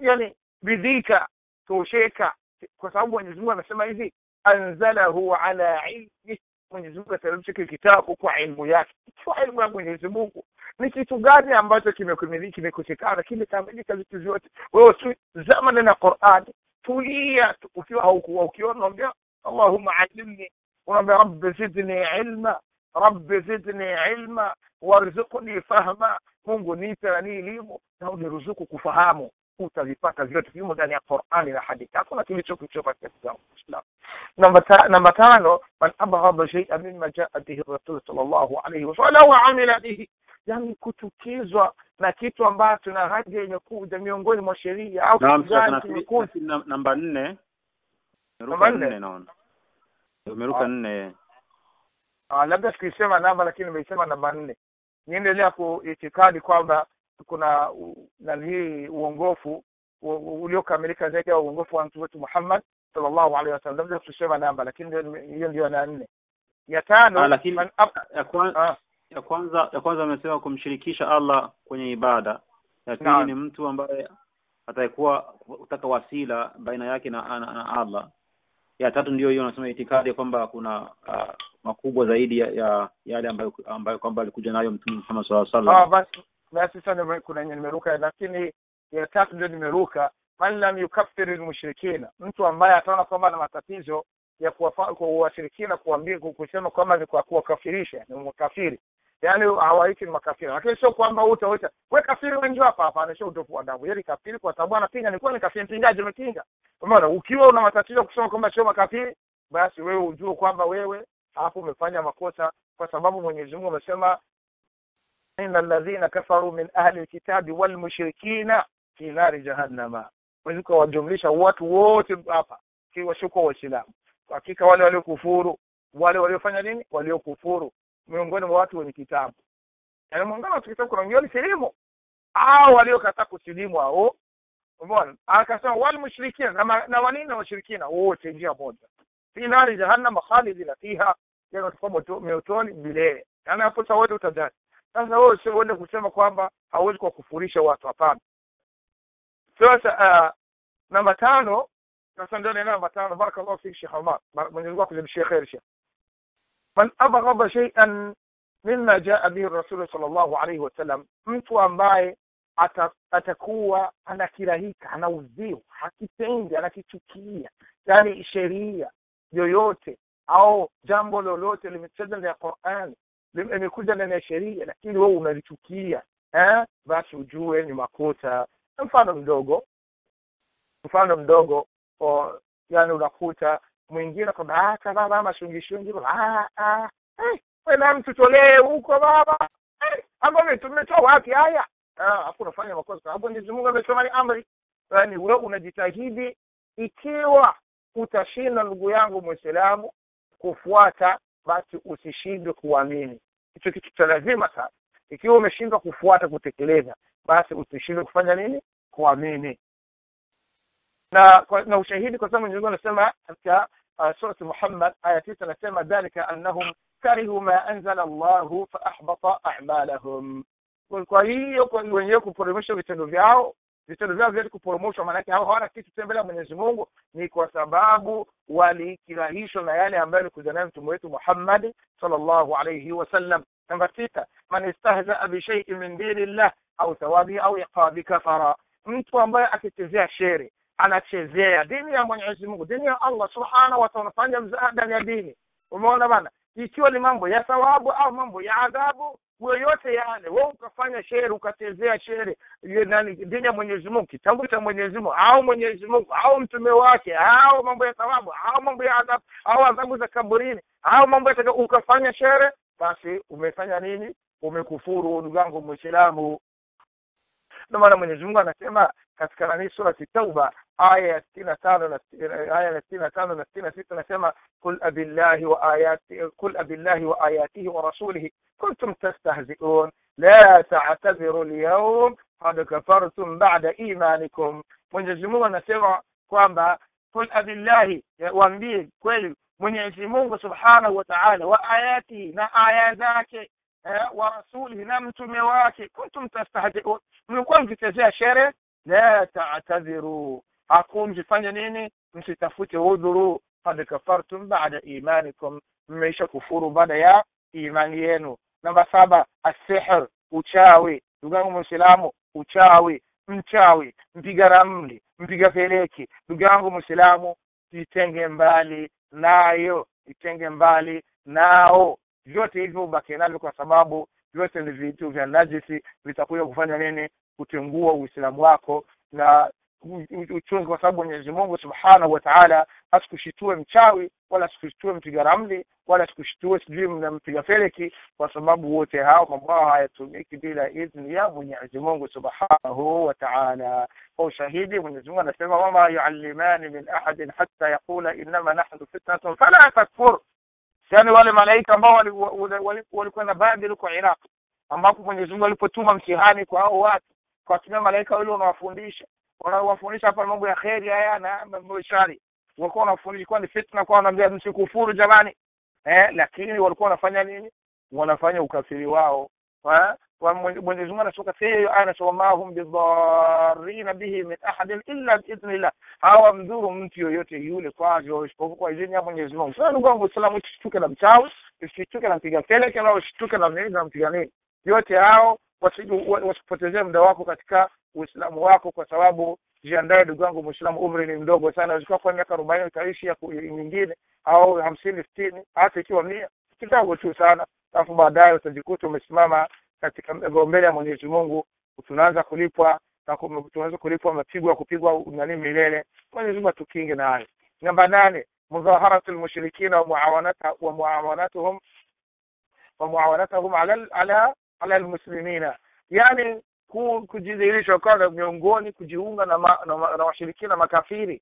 yani bidhika tosheka kwa sababu Mwenyezi Mungu anasema hivi anzalahu ala ilmi Mwenyezi Mungu ateremsha kitabu kwa ilmu yake. Kwa ilmu ya Mwenyezi Mungu. Ni kitu gani ambacho kimekosekana kimekamilika vitu vyote? Wewe tu zama na Qur'ani tulia ukiwa haukuwa ukiwa unaambia Allahumma allimni. Unaambia rabbi zidni ilma rabbi zidni ilma warzuqni fahma. Mungu nipe nani elimu na uniruzuku kufahamu utavipata vyote vimo ndani ya Qur'ani na hadithi. Hakuna kilichokuchoka katika Uislamu namba namba tano man abghadha shay'an mimma jaa bihi rasul sallallahu alayhi wasallam wa amila bihi. Yani kutukizwa na kitu ambacho na haja kuja miongoni mwa sheria au namba nne. Namba nne? naona. Umeruka Ah. nne. Ah, labda sikuisema namba lakini nimesema namba nne. Niendelea kuitikadi kwamba kuna nani hii uongofu uliokamilika zaidi au uongofu wa mtu wetu Muhammad sallallahu alaihi wasallam. Labda tusema namba lakini ndio hiyo ndio na nne. Ya tano Ah, lakini- ya kwanza ah, ya kwanza ya kwanza amesema kumshirikisha Allah kwenye ibada. Ya pili ni mtu ambaye atakuwa kutaka wasila baina yake na, na, na Allah. Ya tatu ndio hiyo anasema itikadi kwamba kuna uh, makubwa zaidi ya, ya yale ambayo ambayo kwamba alikuja nayo mtume Muhammad sallallahu alaihi wasallam. Ah, basi sasa sana kuna yenye nimeruka lakini ya tatu ndio nimeruka. Man lam yukaffir almushrikina mtu ambaye ataona kwamba ana matatizo ya kuwashirikina kuambia kusema kwamba ni kwa kuwakafirisha ni mkafiri. Yaani hawaiti ni makafiri. Lakini sio kwamba utaita we kafiri wengi hapa. Hapana sio utofu wa damu yeye kafiri kwa sababu anapinga ni kweli ni kafiri mpingaji amepinga. Umeona ukiwa una matatizo kusema kwamba sio makafiri basi wewe ujue kwamba wewe hapo umefanya makosa kwa sababu Mwenyezi Mungu amesema inna alladhina kafaru min ahli alkitabi wal mushrikina fi nari jahannama kwa kuwajumlisha watu wote hapa. Si washuko waislamu hakika wale waliokufuru wale waliofanya nini? Waliokufuru. Miongoni mwa watu wenye kitabu. Yani muungano wa kitabu kuna wengine walisilimu. Au waliokataa kusilimu hao umeona? Akasema wal mushrikina na, na wanini na washirikina? Wote njia moja. Fi nari jahannam khalidina fiha. Yani watakuwa motoni milele. Yani hapo wote utajani sasa wewe sio uende kusema kwamba hauwezi kuwakufurisha watu hapana. Sasa uh, namba tano sasa ndio ni namba tano. Barakallahu fik Sheikh Omar. Mwenyezi Mungu akuzidishie kheri Sheikh. Man abghadha shay'an mimma jaa bihi Rasul sallallahu alayhi wasallam mtu ambaye ata, atakuwa anakirahika anaudhiwa hakipendi anakichukia yani sheria yoyote au jambo lolote limecheza ndani ya Qur'an lim- limekuja ndani ya sheria lakini wewe unalichukia. Eh basi ujue ni makosa. Mfano mdogo. Mfano mdogo o, yani unakuta mwingine kwamba ah baba mashungishungi ah ah eh wewe mtu tolee huko baba. Eh ambao tumetoa wapi haya? Hapo unafanya makosa. Hapo Mwenyezi Mungu amesema ni amri. Yani wewe unajitahidi ikiwa utashinda ndugu yangu Muislamu kufuata basi usishindwe kuamini. Hicho kitu cha lazima sana. Ikiwa umeshindwa kufuata kutekeleza basi usishindwe kufanya nini? Kuamini. Na na ushahidi kwa sababu Mwenyezi Mungu anasema katika uh, surati Muhammad aya tisa anasema dhalika annahum karihu ma anzala Allahu fa ahbata a'malahum. Kwa- hiyo wenyewe kuporomosha vitendo vyao vitendo vyao vyote kuporomoshwa maanake hao hawana kitu tena mbele ya Mwenyezi Mungu. Ni kwa sababu walikirahishwa na yale ambayo alikuja nayo mtume wetu Muhammad sallallahu alayhi wasallam namba sita man istahzaa bi shay'in min dinillah au thawabi au iqabi kafara. Mtu ambaye akichezea shere anachezea dini ya Mwenyezi Mungu dini ya Allah subhanahu wa ta'ala anafanya mzaha ndani ya dini. Umeona bana? Ikiwa ni mambo ya thawabu au mambo ya adhabu yoyote yale wewe ukafanya shere ukatezea shere nani dini ya Mwenyezi Mungu kitabu cha Mwenyezi Mungu au Mwenyezi Mungu au mtume wake au mambo ya thawabu au mambo ya adhabu au adhabu za kaburini au mambo ya ukafanya shere basi umefanya nini? Umekufuru ndugu yangu mwislamu ndio maana Mwenyezi Mungu anasema katika nani sura Tauba aya ya na tano na aya ya na tano na sitini na sita anasema qul abillahi wa ayati qul abillahi wa ayatihi wa rasulihi kuntum tastahzi'un la ta'tadhiru al-yawm qad kafartum ba'da imanikum Mwenyezi Mungu anasema kwamba qul abillahi waambie kweli Mwenyezi Mungu Subhanahu wa Ta'ala wa ayati na aya zake wa rasulihi na mtume wake kuntum tastahzi'un mlikuwa mkichezea shere la ta'tadhiru hakum msifanye nini? Msitafute udhuru. Qad kafartum ba'da imanikum. Mmeisha kufuru baada ya imani yenu. Namba saba asihr uchawi. Ndugu yangu muislamu uchawi mchawi mpiga ramli mpiga peleki ndugu yangu muislamu jitenge mbali nayo jitenge mbali nao. Vyote hivyo ubake navyo kwa sababu vyote ni vitu vya najisi. Vitakuja kufanya nini kutengua uislamu wako na uchungu kwa sababu Mwenyezi Mungu Subhanahu wa Ta'ala asikushitue mchawi wala asikushitue mpiga ramli wala asikushitue sijui mpiga feleki kwa sababu wote hao mambo hayatumiki bila idhni ya Mwenyezi Mungu Subhanahu wa Ta'ala. Kwa ushahidi Mwenyezi Mungu anasema wama yuallimani min ahadin hatta yaqula innama nahnu fitnatun fala takfur. Yani wale malaika ambao walikuwa na Babel kwa Iraq ambapo Mwenyezi Mungu alipotuma mtihani kwa hao watu kwa kutumia malaika wale wanawafundisha wanawafundisha hapa mambo ya kheri haya na mambo ya shari. Walikuwa wanafundisha kwa ni fitna kwa wanaambia msikufuru jamani. Eh lakini walikuwa wanafanya nini? Wanafanya ukafiri wao. Mwenyezi Mungu anasema hiyo aya anasema ma hum bidarrin bihi min ahadin illa biidhnillah hawa mdhuru mtu yoyote yule kwazo isipokuwa kwa idhini ya Mwenyezi Mungu. Sasa ndugu wangu salamu usishtuke na mchawi usishtuke na mpiga kelele na usishtuke na mpiga nini. Yote hao wasipotezee muda wako katika Uislamu wako kwa sababu jiandae ndugu yangu Muislamu umri ni mdogo sana. Unaweza kwa miaka 40 utaishi ya nyingine au hamsini sitini hata ikiwa mia kidogo tu sana. Alafu baadaye utajikuta umesimama katika mbele ya Mwenyezi Mungu tunaanza kulipwa na tunaanza kulipwa mapigo ya kupigwa nani milele. Mwenyezi Mungu atukinge na hayo. Namba nane mudhaharatu lmushrikina wa muawanatuhum ala ala almuslimina. Yani kujidhihirisha kwa miongoni kujiunga na, ma, na, na washirikina makafiri.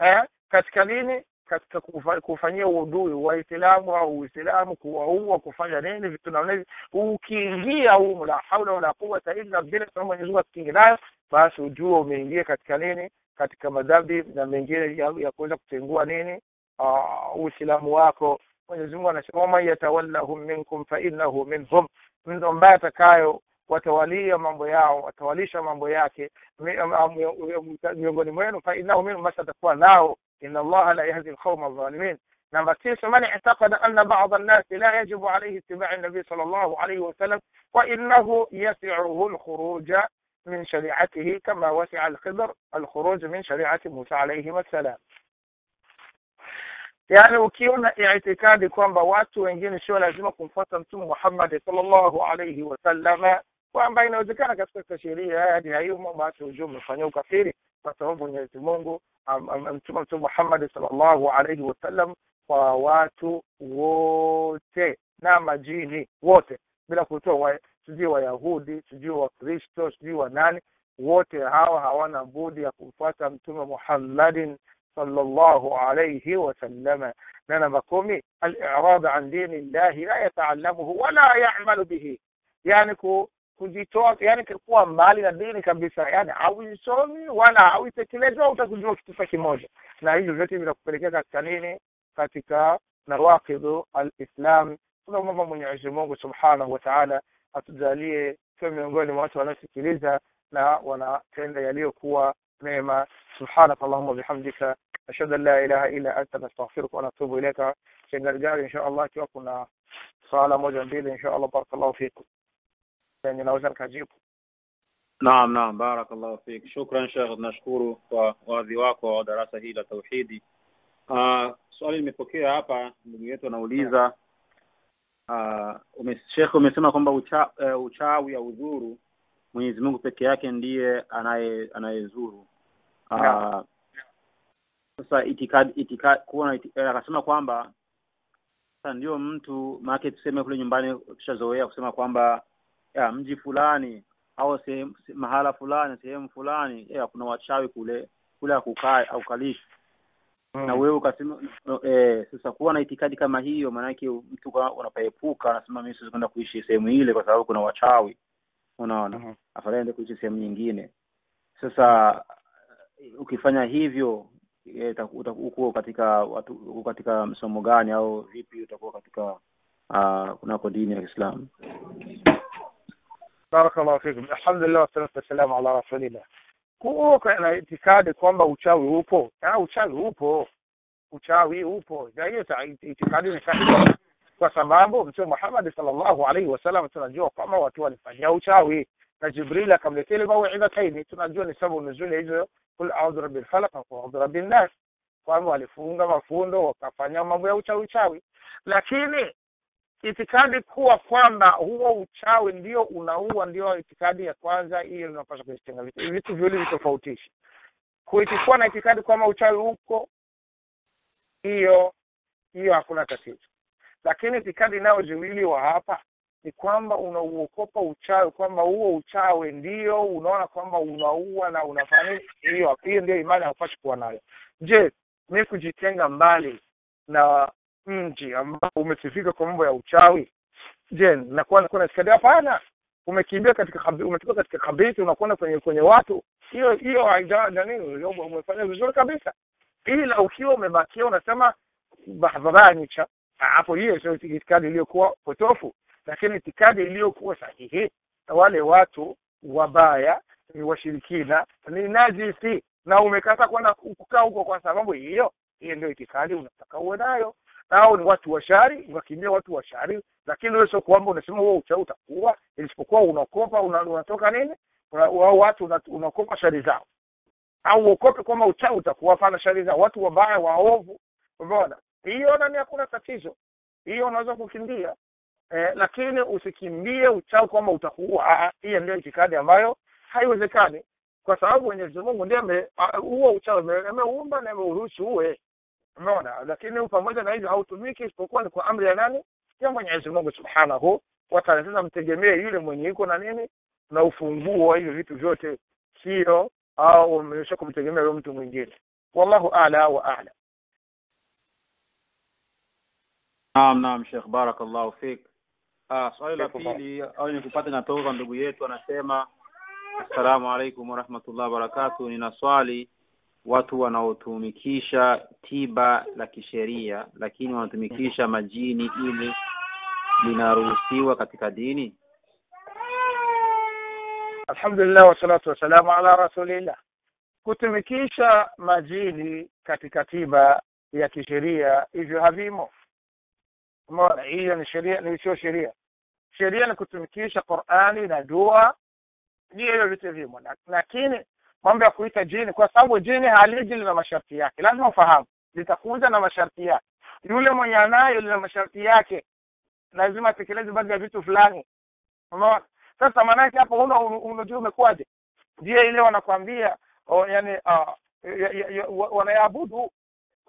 Eh katika nini? Katika kufa, kufanyia uadui waislamu au uislamu kuwaua kufanya nini vitu namna hivi. Ukiingia humu la haula wala quwata illa billah kama Mwenyezi Mungu nayo basi ujue umeingia katika nini? Katika madhambi na mengine ya, ya kuweza kutengua nini? Uh, uislamu wako. Mwenyezi Mungu anasema man yatawallahum minkum fa innahu minhum mtu ambaye atakayo watawalia mambo yao watawalisha mambo yake miongoni mwenu fa innahu minhum basi atakuwa nao inna allaha la yahdi alqawma adh-dhalimin نمبر 6 من اعتقد أن بعض الناس لا يجب عليه اتباع النبي صلى الله عليه وسلم وإنه يسعه الخروج من شريعته كما وسع الخضر الخروج من شريعة موسى عليه السلام yaani ukiona itikadi kwamba watu wengine sio lazima kumfuata mtume Muhammad sallallahu alayhi wasallama kwamba inawezekana katika sheria hadi hayumo basi ujue umefanyia ukafiri kwa sababu Mwenyezi Mungu mtume mtume Muhammad sallallahu alayhi wasallam kwa watu wote na majini wote bila kutoa sijui wayahudi sijui wakristo sijui wa nani wote hawa hawana budi ya kumfuata mtume muhammadin صلى الله عليه وسلم. نعم، لنا بقومي الإعراض عن دين الله لا يتعلمه ولا يعمل به. يعني كو كجي توق يعني كو مال الدين كم بيسا. يعني أو يسومي ولا أو يتكلجو أو تكلجو كتفاكي موجة. لا يجو من أكبركة كتنيني فاتكا نواقض الإسلام. ثم ما من يعزمون سبحانه وتعالى. أتزالية كم ينقول ما تنسك لذا na wanatenda yaliyokuwa mema subhanaka allahumma wabihamdika ashhadu an la ilaha illa anta nastaghfiruka wa natubu ilaika chengarigari insha allah ikiwa kuna swala moja mbili insha allah barakallahu fikum yani naweza nikajibu naam naam barakallahu fik shukran shekh nashukuru kwa wadhi wako wa darasa hili la tauhidi uh, swali limepokea hapa. Ndugu yetu anauliza. uh, ume, umesema kwamba ucha, uh, uchawi au udhuru mwenyezi mungu peke yake ndiye anaye anayezuru. uh, sasa itikadi itikadi kuona iti, akasema kwamba sasa ndio mtu maake tuseme kule nyumbani kishazoea kusema kwamba ya mji fulani au sehemu mahala fulani sehemu fulani ya kuna wachawi kule kule akukaa au kalishi mm. na wewe ukasema no, eh, sasa kuwa na itikadi kama hiyo maanake mtu unapaepuka anasema mimi siwezi kwenda kuishi sehemu ile kwa sababu kuna wachawi unaona Mhm. afadhali ende kuishi sehemu nyingine sasa ukifanya hivyo eh, utaku- utaku- uko katika watu katika msomo gani au vipi utakuwa katika uh, kunako dini ya Kiislamu? Barakallahu fikum. Alhamdulillah wassalatu wassalamu ala rasulillah. Kuwa na itikadi kwamba uchawi upo. Ya uchawi upo. Uchawi upo. Na hiyo itikadi ni sahihi. Kwa sababu mtume Muhammad sallallahu alaihi wasallam tunajua kwamba watu walifanyia uchawi na Jibril akamletea ile mauidhataini tunajua ni sababu nuzuli hizo kul a'udhu rabbil falaq wa a'udhu rabbin nas kwamba walifunga mafundo wakafanya mambo ya uchawi uchawi lakini itikadi kuwa kwamba huo uchawi ndio unaua ndio itikadi ya kwanza hiyo inapaswa kuzitenga vitu vitu viwili vitofautisha kuitikuwa na itikadi kwamba uchawi huko, hiyo hiyo hakuna tatizo. Lakini itikadi inayozuiliwa hapa ni kwamba unauokopa uchawi kwamba huo uchawi ndio unaona kwamba unaua na unafanya hiyo hiyo ndio imani haupashi kuwa nayo. Je ni kujitenga mbali na mji ambao umesifika kwa mambo ya uchawi? Je nakuwa nakuwa nasikadi? hapana. Umekimbia katika umetoka katika kabisa, unakwenda kwenye kwenye watu. Hiyo hiyo haija- nani umefanya vizuri kabisa. Ila ukiwa umebakia unasema bahadharanicha hapo hiyo sio itikadi iliyokuwa potofu lakini itikadi iliyokuwa sahihi na wale watu wabaya ni washirikina ni najisi. Na umekata kwenda kukaa huko kwa sababu hiyo hiyo ndio itikadi unataka uwe nayo. Nao ni watu washari unakimbia watu washari lakini wewe sio kwamba unasema huo uchawi utakuwa isipokuwa unakopa una, unatoka nini? Una, watu una- unakopa shari zao. Au uokope kwamba uchawi utakuwa hapana shari zao. Watu wabaya waovu. Umeona? Hiyo nani hakuna tatizo. Hiyo unaweza kukimbia eh, lakini usikimbie uchawi kwamba utakuua ah, ah, hiyo ndio itikadi ambayo haiwezekani. Kwa sababu mwenyezi mungu ndiye ah, huo uchawi ameumba na ameuruhusu uwe. Unaona. lakini pamoja na hivyo hautumiki isipokuwa ni kwa amri ya nani? Ya mwenyezi mungu subhanahu wataala sasa mtegemee yule mwenye iko na nini? Na ufunguo wa hivyo vitu vyote sio? Au umesha kumtegemea yule mtu mwingine. Wallahu ala wa ala naam naam Sheikh, barakallahu fik ah swali la pili au ni kupata natoka ndugu yetu anasema assalamu alaikum warahmatullahi wabarakatu, nina swali watu wanaotumikisha tiba la kisheria lakini wanatumikisha majini ili linaruhusiwa katika dini? Alhamdulillah wassalatu wassalamu ala rasulillah. Kutumikisha majini katika tiba ya kisheria hivyo havimo. Umeona hiyo ni sheria ni sio sheria sheria ni kutumikisha qurani na dua ndio hiyo vitu vimo. Lakini mambo ya kuita jini kwa sababu jini haliji lina masharti yake. Lazima ufahamu litakuja na masharti yake. Yule mwenye anayo lina masharti yake. Lazima atekeleze baadhi ya vitu fulani. Unaona? sasa maanake hapo una unajua umekuwaje? Ndio ile wanakwambia yani uh,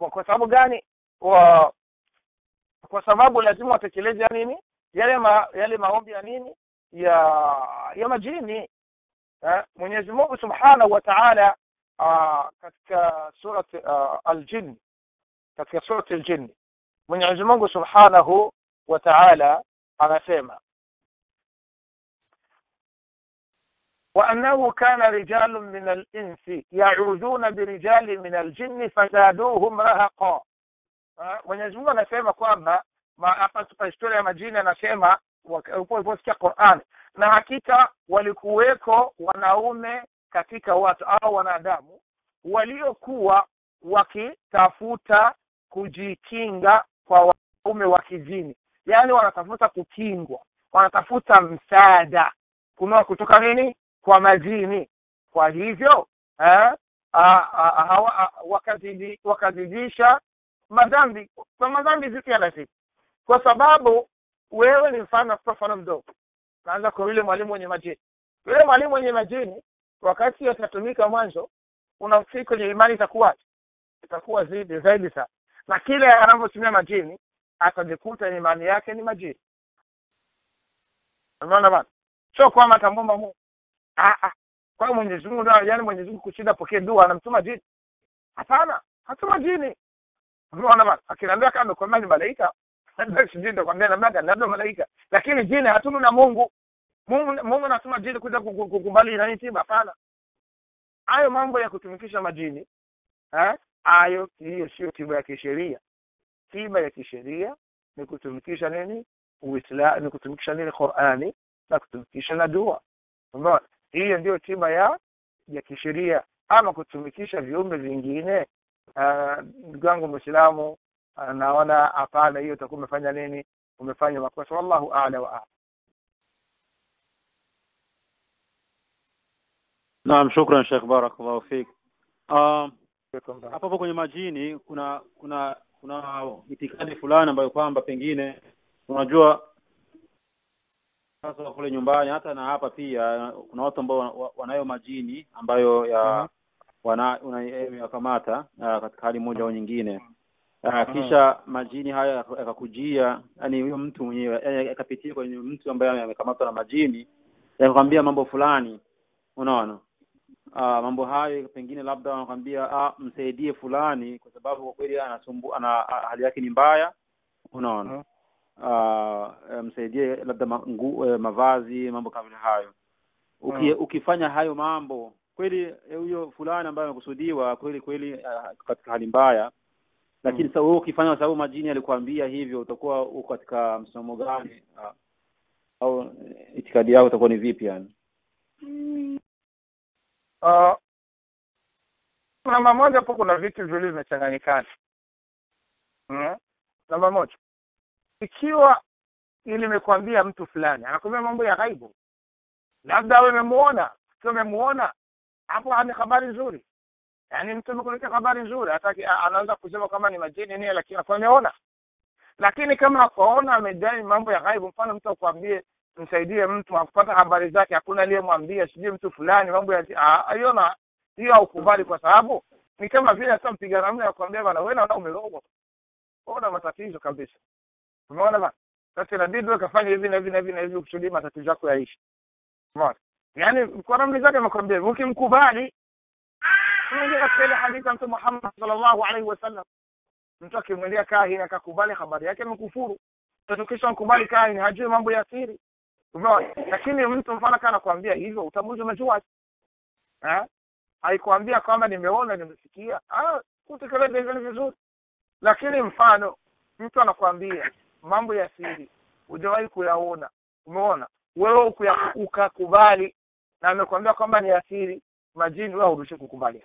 kwa, sababu gani? Wa, kwa sababu lazima watekeleze nini yale ma, yale maombi ya nini ya ya majini eh, Mwenyezi Mungu Subhanahu wa Ta'ala uh, katika surat uh, al-Jinn katika surat al-Jinn Mwenyezi Mungu Subhanahu wa Ta'ala anasema وأنه كان رجال من الإنس يعوذون برجال من الجن فزادوهم رهقا Ah, Mwenyezi Mungu anasema kwamba hapa tupa historia ya majini anasema uliposikia Qur'an na hakika walikuweko wanaume katika watu au wanadamu waliokuwa wakitafuta kujikinga kwa wanaume wa kijini yaani wanatafuta kukingwa wanatafuta msaada. Kunoa kutoka nini? Kwa majini. Kwa hivyo eh, wakazidisha madhambi. Madhambi zipi yanazidi kwa sababu wewe ni mfano kwa mfano mdogo. Naanza kwa yule mwalimu mwenye majini. Yule mwalimu mwenye majini wakati atatumika mwanzo unafikiri kwenye imani itakuwa itakuwa zaidi zaidi sana. Na kile anavyotumia majini atajikuta imani yake ni majini. Unaona bana sio kwamba atamwomba Mungu. Ah ah. Kwa Mwenyezi Mungu ndio yani Mwenyezi Mungu kushinda pokee dua anamtuma jini hapana hatuma jini unaona bana akiniambia kama kwa ni malaika sijui nitakwambia namna labda malaika. Lakini jini hatumi na Mungu. Mungu Mungu anatuma jini kuja ku- ku- kukubali nani tiba? Hapana. Hayo mambo ya kutumikisha majini hayo hiyo sio tiba ya kisheria. Tiba ya kisheria ni kutumikisha nini? Uislamu ni kutumikisha nini Qur'ani na kutumikisha na dua. Umeona? Hiyo ndio tiba ya ya kisheria. Ama kutumikisha viumbe vingine. Ah, ndugu yangu Muislamu ah, naona hapana hiyo utakuwa umefanya nini? Umefanya makosa. Wallahu a'la wa aala naam shukran shekh barakallahu fik. Um, hapo hapo kwenye majini kuna kuna kuna itikadi fulani ambayo kwamba pengine unajua sasa kule nyumbani hata na hapa pia kuna watu ambao wa- wa- wanayo majini ambayo ya Mhm. wana unayakamata katika hali moja au nyingine uh, kisha majini hayo yaka- yakakujia yani huyo mtu mwenyewe yani yakapitia kwenye mtu ambaye amekamatwa na majini yakakwambia mambo fulani. Unaona? Uh, mambo hayo pengine labda wanakwambia ah, msaidie fulani kwa sababu kwa kweli anasumbu ana ah, hali yake ni mbaya. Unaona? Uh, msaidie labda ma, ngu, eh, mavazi mambo kama vile hayo. Uki, ukifanya hayo mambo kweli eh, huyo fulani ambaye amekusudiwa kweli kweli uh, katika hali mbaya lakini Mm. sasa wewe ukifanya kwa sababu majini alikuambia hivyo utakuwa uko katika msimamo gani? Uh, au eh, itikadi yako itakuwa ni vipi yani? Uh, namba moja hapo kuna vitu viwili vimechanganyikana. Mm? namba moja ikiwa ili imekwambia mtu fulani anakwambia mambo ya ghaibu labda wewe umemuona sio umemuona hapo ni habari nzuri yaani mtu amekuletea habari nzuri hata anaanza kusema kama ni majini nini lakini anakuwa ameona. Lakini kama akaona amedai mambo ya ghaibu mfano mtu akwambie msaidie mtu akupata habari zake hakuna aliyemwambia sijui mtu fulani mambo ya hiyo na hiyo haukubali kwa sababu ni kama vile hata mpiga ramli akwambia bana wewe naona umerogwa ona matatizo kabisa. Umeona bana sasa inabidi wewe kafanya hivi na hivi na hivi na hivi kusudi matatizo yako yaishi. Umeona? Yaani kwa ramli zake amekwambia ukimkubali unaingia katika ile hadithi ya mtume Muhammad sallallahu alaihi wasallam mtu akimwendea kahini akakubali habari yake amekufuru tutakisha mkubali kahini hajui mambo ya siri. Umeona? Lakini mtu mfano kana kuambia hivyo utambuzi umejua. Eh haikwambia kwamba nimeona nimesikia. Ah utekeleze vizuri. Lakini mfano mtu anakwambia mambo ya siri hujawahi kuyaona. Umeona? Wewe ukakubali na amekwambia kwamba ni asiri majini wewe huruhusi kukubali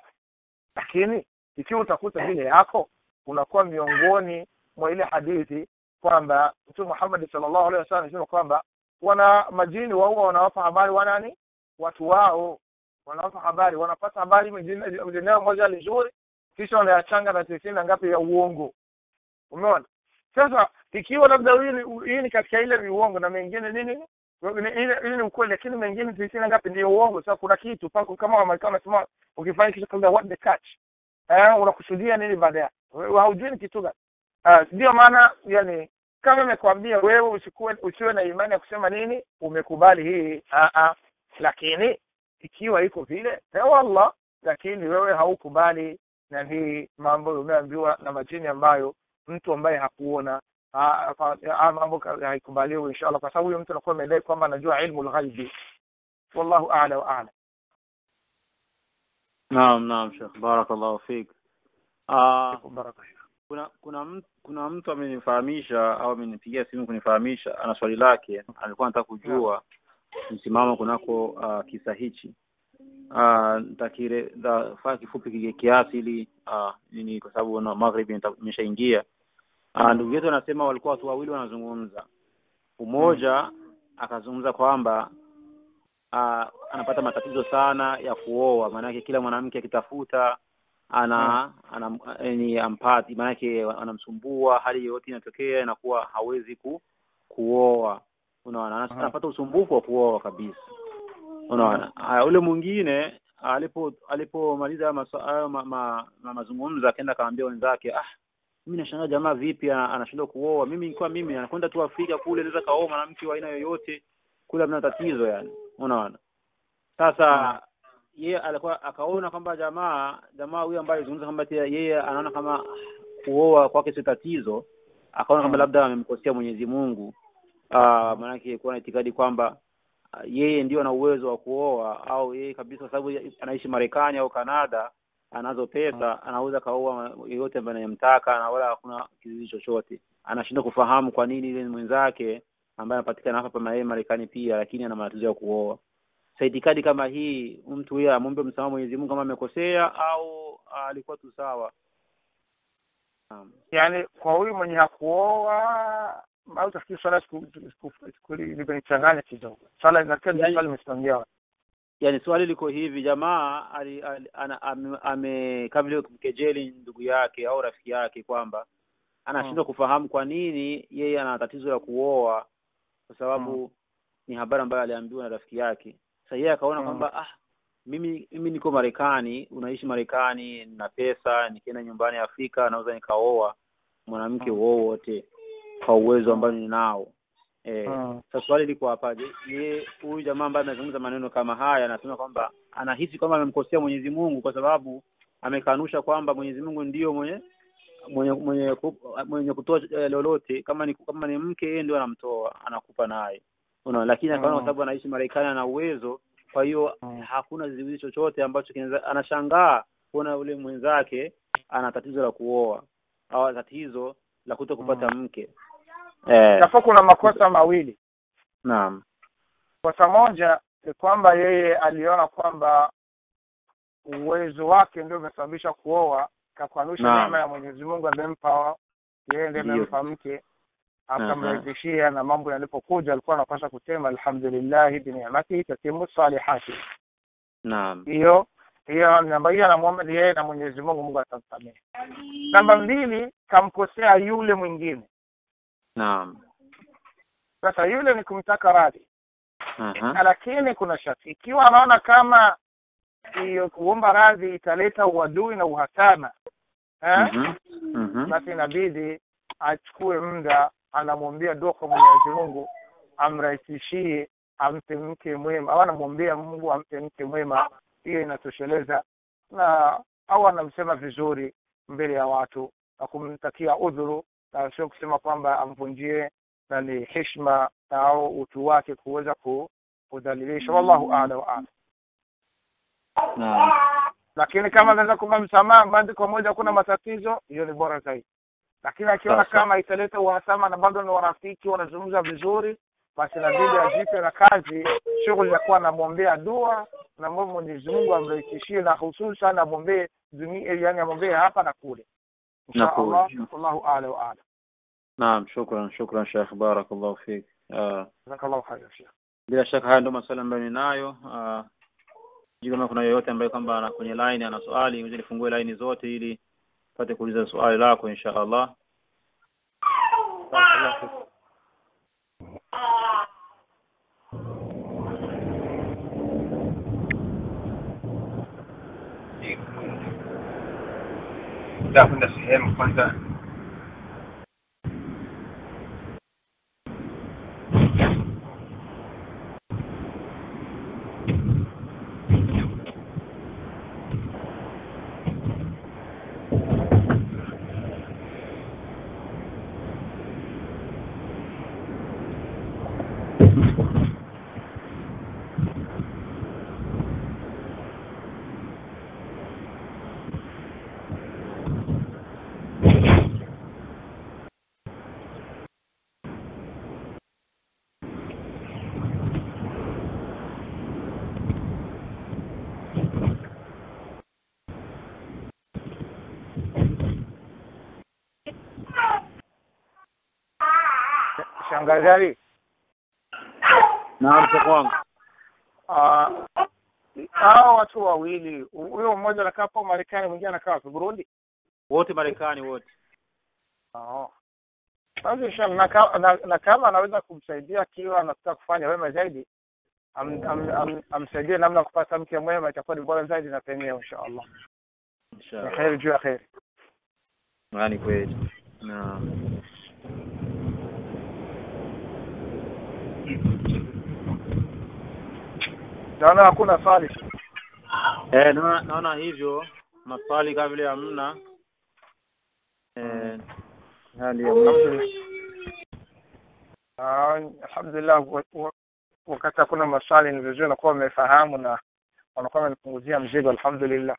lakini ikiwa utakuta vile yako unakuwa miongoni mwa ile hadithi kwamba mtume Muhammad sallallahu alaihi wasallam anasema kwamba wana majini wao wanawapa habari wanani watu wao wanawapa habari wanapata habari majini yao moja lizuri kisha wanayachanga na tisini na ngapi ya uongo. Umeona? Sasa ikiwa labda hii ni- katika ile uongo na mengine nini ile ni ukweli lakini mengine na ngapi ndio uongo. Sasa kuna kitu pako kama Wamarekani wanasema ukifanya kitu kama what the catch. Eh unakusudia nini baadaye haujui ni kitu gani. Ah, ndio maana yani kama nimekwambia wewe usikuwe usiwe na imani ya kusema nini umekubali hii a a. Lakini ikiwa iko vile wallah lakini wewe haukubali na hii mambo umeambiwa na majini ambayo mtu ambaye hakuona mambo ka- haikubaliwi inshallah kwa sababu huyo mtu anakuwa amedai kwamba anajua ilmu lghaibi wallahu a'la wa a'la naam naam shekh barakallahu fik. Ah, kuna kuna mtu kuna mtu amenifahamisha au amenipigia simu kunifahamisha ana swali lake alikuwa anataka kujua msimamo kunako uh, kisa hichi. Uh, takire faa kifupi kiasi ili uh, nini kwa sababu na magharibi nita- imeshaingia ndugu yetu anasema walikuwa watu wawili wanazungumza. Mmoja hmm, akazungumza kwamba uh, anapata matatizo sana ya kuoa. Maanake kila mwanamke akitafuta ana hmm, ana ni ampati. Maanake anamsumbua hali yoyote inatokea inakuwa hawezi ku kuoa. Unaona Aha. anapata usumbufu wa kuoa kabisa. Unaona haya ule mwingine alipo alipomaliza hayo ma, hayo ma, ma, ma, mazungumzo akaenda akaambia wenzake ah mimi nashangaa jamaa vipi anashindwa kuoa. Mimi nikiwa mimi anakwenda tu Afrika kule naweza kaoa mwanamke wa aina yoyote kule hamna tatizo yani. Unaona? Sasa yeye alikuwa akaona kwamba jamaa jamaa huyu ambaye alizungumza kwamba yeye anaona kama kuoa kwake sio tatizo akaona kwamba Mm. labda amemkosea Mwenyezi Mungu. Ah maanake kuwa na itikadi kwamba ah, yeye ndio ana uwezo wa kuoa au yeye kabisa kwa sababu anaishi Marekani au Kanada anazo pesa anaweza kaua yeyote ambaye anayemtaka na wala hakuna kizuizi chochote anashindwa kufahamu kwa nini ile mwenzake ambaye anapatikana hapa pa Marekani pia lakini ana matatizo ya kuoa sa itikadi kama hii mtu huyo amwombe msamaha Mwenyezi Mungu kama amekosea au ah, alikuwa tu sawa yani kwa huyu mwenye hakuoa au tafikiri swala siku- siku- siku- limenichanganya kidogo swala nafikiri swali yaani swali liko hivi jamaa ali, ali, ana, ame, ame kama vile kumkejeli ndugu yake au rafiki yake kwamba anashindwa kufahamu kwa nini yeye ana tatizo la kuoa kwa sababu ni habari ambayo aliambiwa na rafiki yake sasa yeye akaona Mm. kwamba ah mimi mimi niko Marekani unaishi Marekani na pesa nikienda nyumbani Afrika naweza nikaoa mwanamke Mm. wowote kwa uwezo ambao ninao eh Mm. sasa swali liko hapa je ye huyu jamaa ambaye amezungumza maneno kama haya anasema kwamba anahisi kwamba amemkosea Mwenyezi Mungu kwa sababu amekanusha kwamba Mwenyezi Mungu ndiyo mwenye mwenye mwenye, mwenye kutoa eh, lolote kama ni kama ni mke yeye ndio anamtoa anakupa naye unaona lakini akaona kwa Mm. sababu anaishi Marekani ana uwezo kwa hiyo Mm. hakuna zizuizi chochote ambacho kinaweza anashangaa kuona ule mwenzake ana tatizo la kuoa au tatizo la kuto kupata mke eh. Kuna makosa mawili. Naam. Kosa moja ni kwamba yeye aliona kwamba uwezo wake ndio umesababisha kuoa kakanusha neema ya Mwenyezi Mungu amempa yeye ndiye amempa mke Aha. akamrahisishia na mambo yalipokuja alikuwa anapaswa kusema alhamdulillah bi ni'matihi tatimu salihati. Naam. Hiyo hiyo namba hiyo anamwomba yeye na Mwenyezi Mungu Mungu atamsamehe. Namba mbili kamkosea yule mwingine naam sasa yule ni kumtaka radhi Aha. lakini kuna shati, ikiwa anaona kama hiyo kuomba radhi italeta uadui na uhasama eh? Mhm. Mhm. basi inabidi achukue muda anamwambia dua kwa Mwenyezi Mungu amrahisishie ampe mke mwema au anamwambia Mungu ampe mke mwema hiyo inatosheleza na au anamsema vizuri mbele ya watu na kumtakia udhuru na sio kusema kwamba amvunjie na ni heshima au utu wake kuweza kudhalilisha. Wallahu a'la wa a'lam. Naam. Lakini kama anaweza kumpa msamaha bado kwa moja hakuna matatizo hiyo ni bora zaidi. Lakini akiona kama italeta uhasama na bado ni warafiki wanazungumza vizuri basi inabidi ajipe na kazi shughuli ya kuwa anamwombea dua na mwenyezimungu Mwenyezi Mungu amrahisishie na hususan amwombee yani amwombee hapa na kule Na insha kule. نعم شكرا شكرا شيخ بارك الله فيك جزاك الله خير شيخ Sheikh. bila shaka haya ndo maswali ambayo ninayo. Uh, sijui kama kuna yeyote ambaye kwamba ana kwenye line ana swali ngoja nifungue line zote ili pate kuuliza swali lako insha Allah Barakallahu fik. kwenda sehemu kwanza shangazi Ali naam Sheikh wangu. Ah, hao watu wawili huyo mmoja anakaa hapo Marekani mwingine anakaa wapi? Burundi? Wote Marekani wote. Oh. Sasa na, ka- na, na kama anaweza kumsaidia akiwa anataka kufanya wema zaidi am, am, am, amsaidie namna kupata mke mwema itakuwa ni bora zaidi na penyewe inshallah. Inshallah. Kheri juu ya kheri. Ni kweli. Naam Naona hakuna swali. eh naona naona hivyo maswali kama vile hamna eh hali ya. Ah, alhamdulillah wa- wa- wakati hakuna maswali ni vizuri nakuwa wamefahamu na wanakuwa wamenipunguzia mzigo alhamdulillah.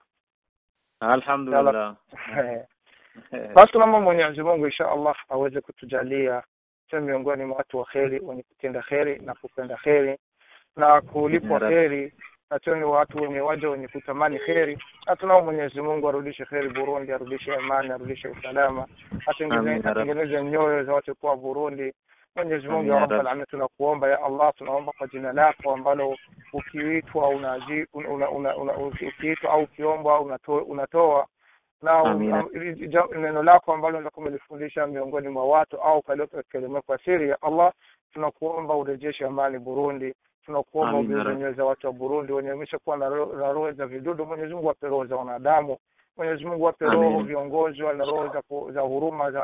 alhamdulillah [LAUGHS] Basi tunaomba Mwenyezi Mungu insha Allah aweze kutujalia tuwe miongoni mwa watu wa kheri wenye kutenda kheri na kupenda kheri. Na kulipwa heri kheri na tuwe ni watu wenye waja wenye kutamani kheri. Na tunao Mwenyezi Mungu arudishe kheri Burundi, arudishe amani, arudishe usalama, atengeneze nyoyo za watu kuwa Burundi. Mwenyezi Mungu ya ya Rabbal Alamin, tunakuomba ya Allah, tunaomba kwa jina lako ambalo ukiitwa ukiitwa au ukiombwa unatoa, na neno lako ambalo unaweza umelifundisha miongoni mwa watu au kaliweka katika ulimwengu wa siri ya Allah tunakuomba urejeshe amani Burundi. Tunakuomba Amin, ya ubize Rabbi. nyoyo za watu wa Burundi wenye wameshakuwa na na roho za vidudu. Mwenyezi Mungu wape roho za wanadamu. Mwenyezi Mungu wape roho viongozi wana roho za, za huruma za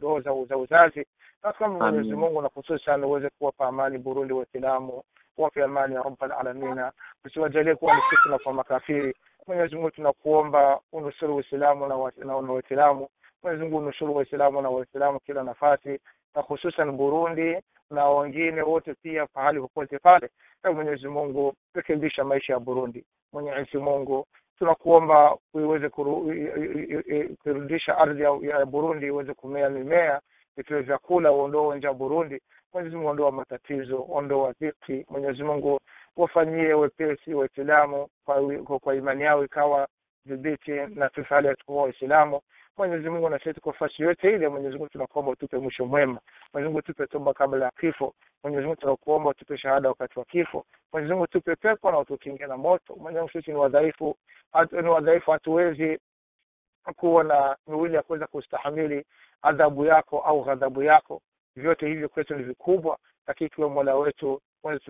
roho za, za uzazi. Na Amin. Mwenyezi Mungu na hususan uweze kuwapa amani Burundi Waislamu wape amani ya Rabbal Alamina. Usiwajalie kuwa ni fitna kwa makafiri Mwenyezi Mungu tunakuomba unusuru Uislamu na wa- na na Waislamu. Mwenyezi Mungu unusuru Waislamu na Waislamu kila nafasi, na hususan Burundi na wengine wote pia pahali popote pale. Ewe Mwenyezi Mungu, rekebisha maisha ya Burundi. Mwenyezi Mungu tunakuomba uiweze kurudisha ardhi ya, Burundi iweze kumea mimea, itoe vyakula, uondoe njaa Burundi. Mwenyezi Mungu ondoa matatizo, ondoa dhiki. Mwenyezi Mungu wafanyie wepesi Waislamu kwa, kwa, imani yao ikawa dhibiti na tufali kuwa Waislamu. Mwenyezi Mungu na kwa nafasi yote ile, Mwenyezi Mungu tunakuomba utupe mwisho mwema. Mwenyezi Mungu tupe toba kabla ya kifo. Mwenyezi Mungu tunakuomba utupe shahada wakati wa kifo. Mwenyezi Mungu tupe pepo na utukinge na moto. Mwenyezi Mungu sisi ni wadhaifu, ni wadhaifu, hatuwezi kuwa na miwili ya kuweza kustahamili adhabu yako au ghadhabu yako. Vyote hivyo kwetu ni vikubwa, lakini tuwe Mola wetu kwanza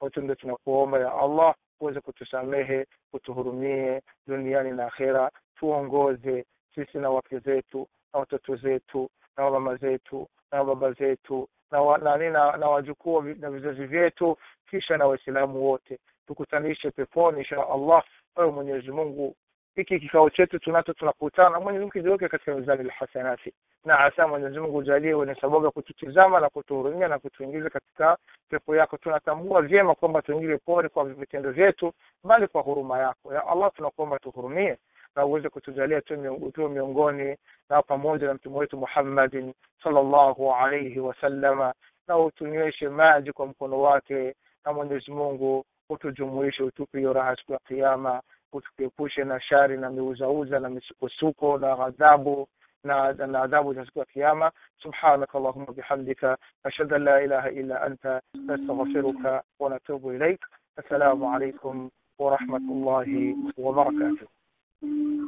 wote ndio tunakuomba ya Allah uweze kutusamehe, kutuhurumie duniani na akhera, tuongoze sisi na wake zetu na watoto zetu na mama zetu na baba zetu na na, na, na wajukuu na vizazi vyetu, kisha na Waislamu wote tukutanishe peponi insha Allah. Wewe Mwenyezi Mungu hiki kikao chetu tunacho tunakutana. Mwenyezi mungu kijiweke katika mizani hasanati. Na asa mwenyezi mungu ujalie wenye sababu ya kututizama na kutuhurumia na kutuingiza katika pepo yako. Tunatambua vyema kwamba tuingie pole kwa vitendo vyetu bali kwa huruma yako. Ya allah tunakuomba tuhurumie na uweze kutujalia tuwe miongoni na pamoja na mtume wetu muhammadin salllahu alaihi wasallama na utunyweshe maji kwa mkono wake na mwenyezi mungu utujumuishe utupe hiyo raha siku ya kiama utukiepushe na shari na miuzauza na misukosuko na ghadhabu na na adhabu za siku ya kiyama subhanaka allahumma bihamdika ashhadu an la ilaha illa anta nastaghfiruka wa natubu ilaik assalamu alaikum ورحمة الله وبركاته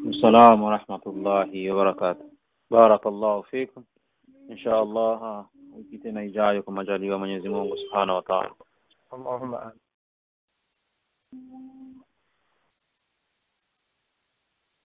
السلام ورحمة الله وبركاته بارك الله فيكم إن شاء الله kwa majaliwa Mwenyezi Mungu Subhanahu wa Ta'ala. اللهم آمين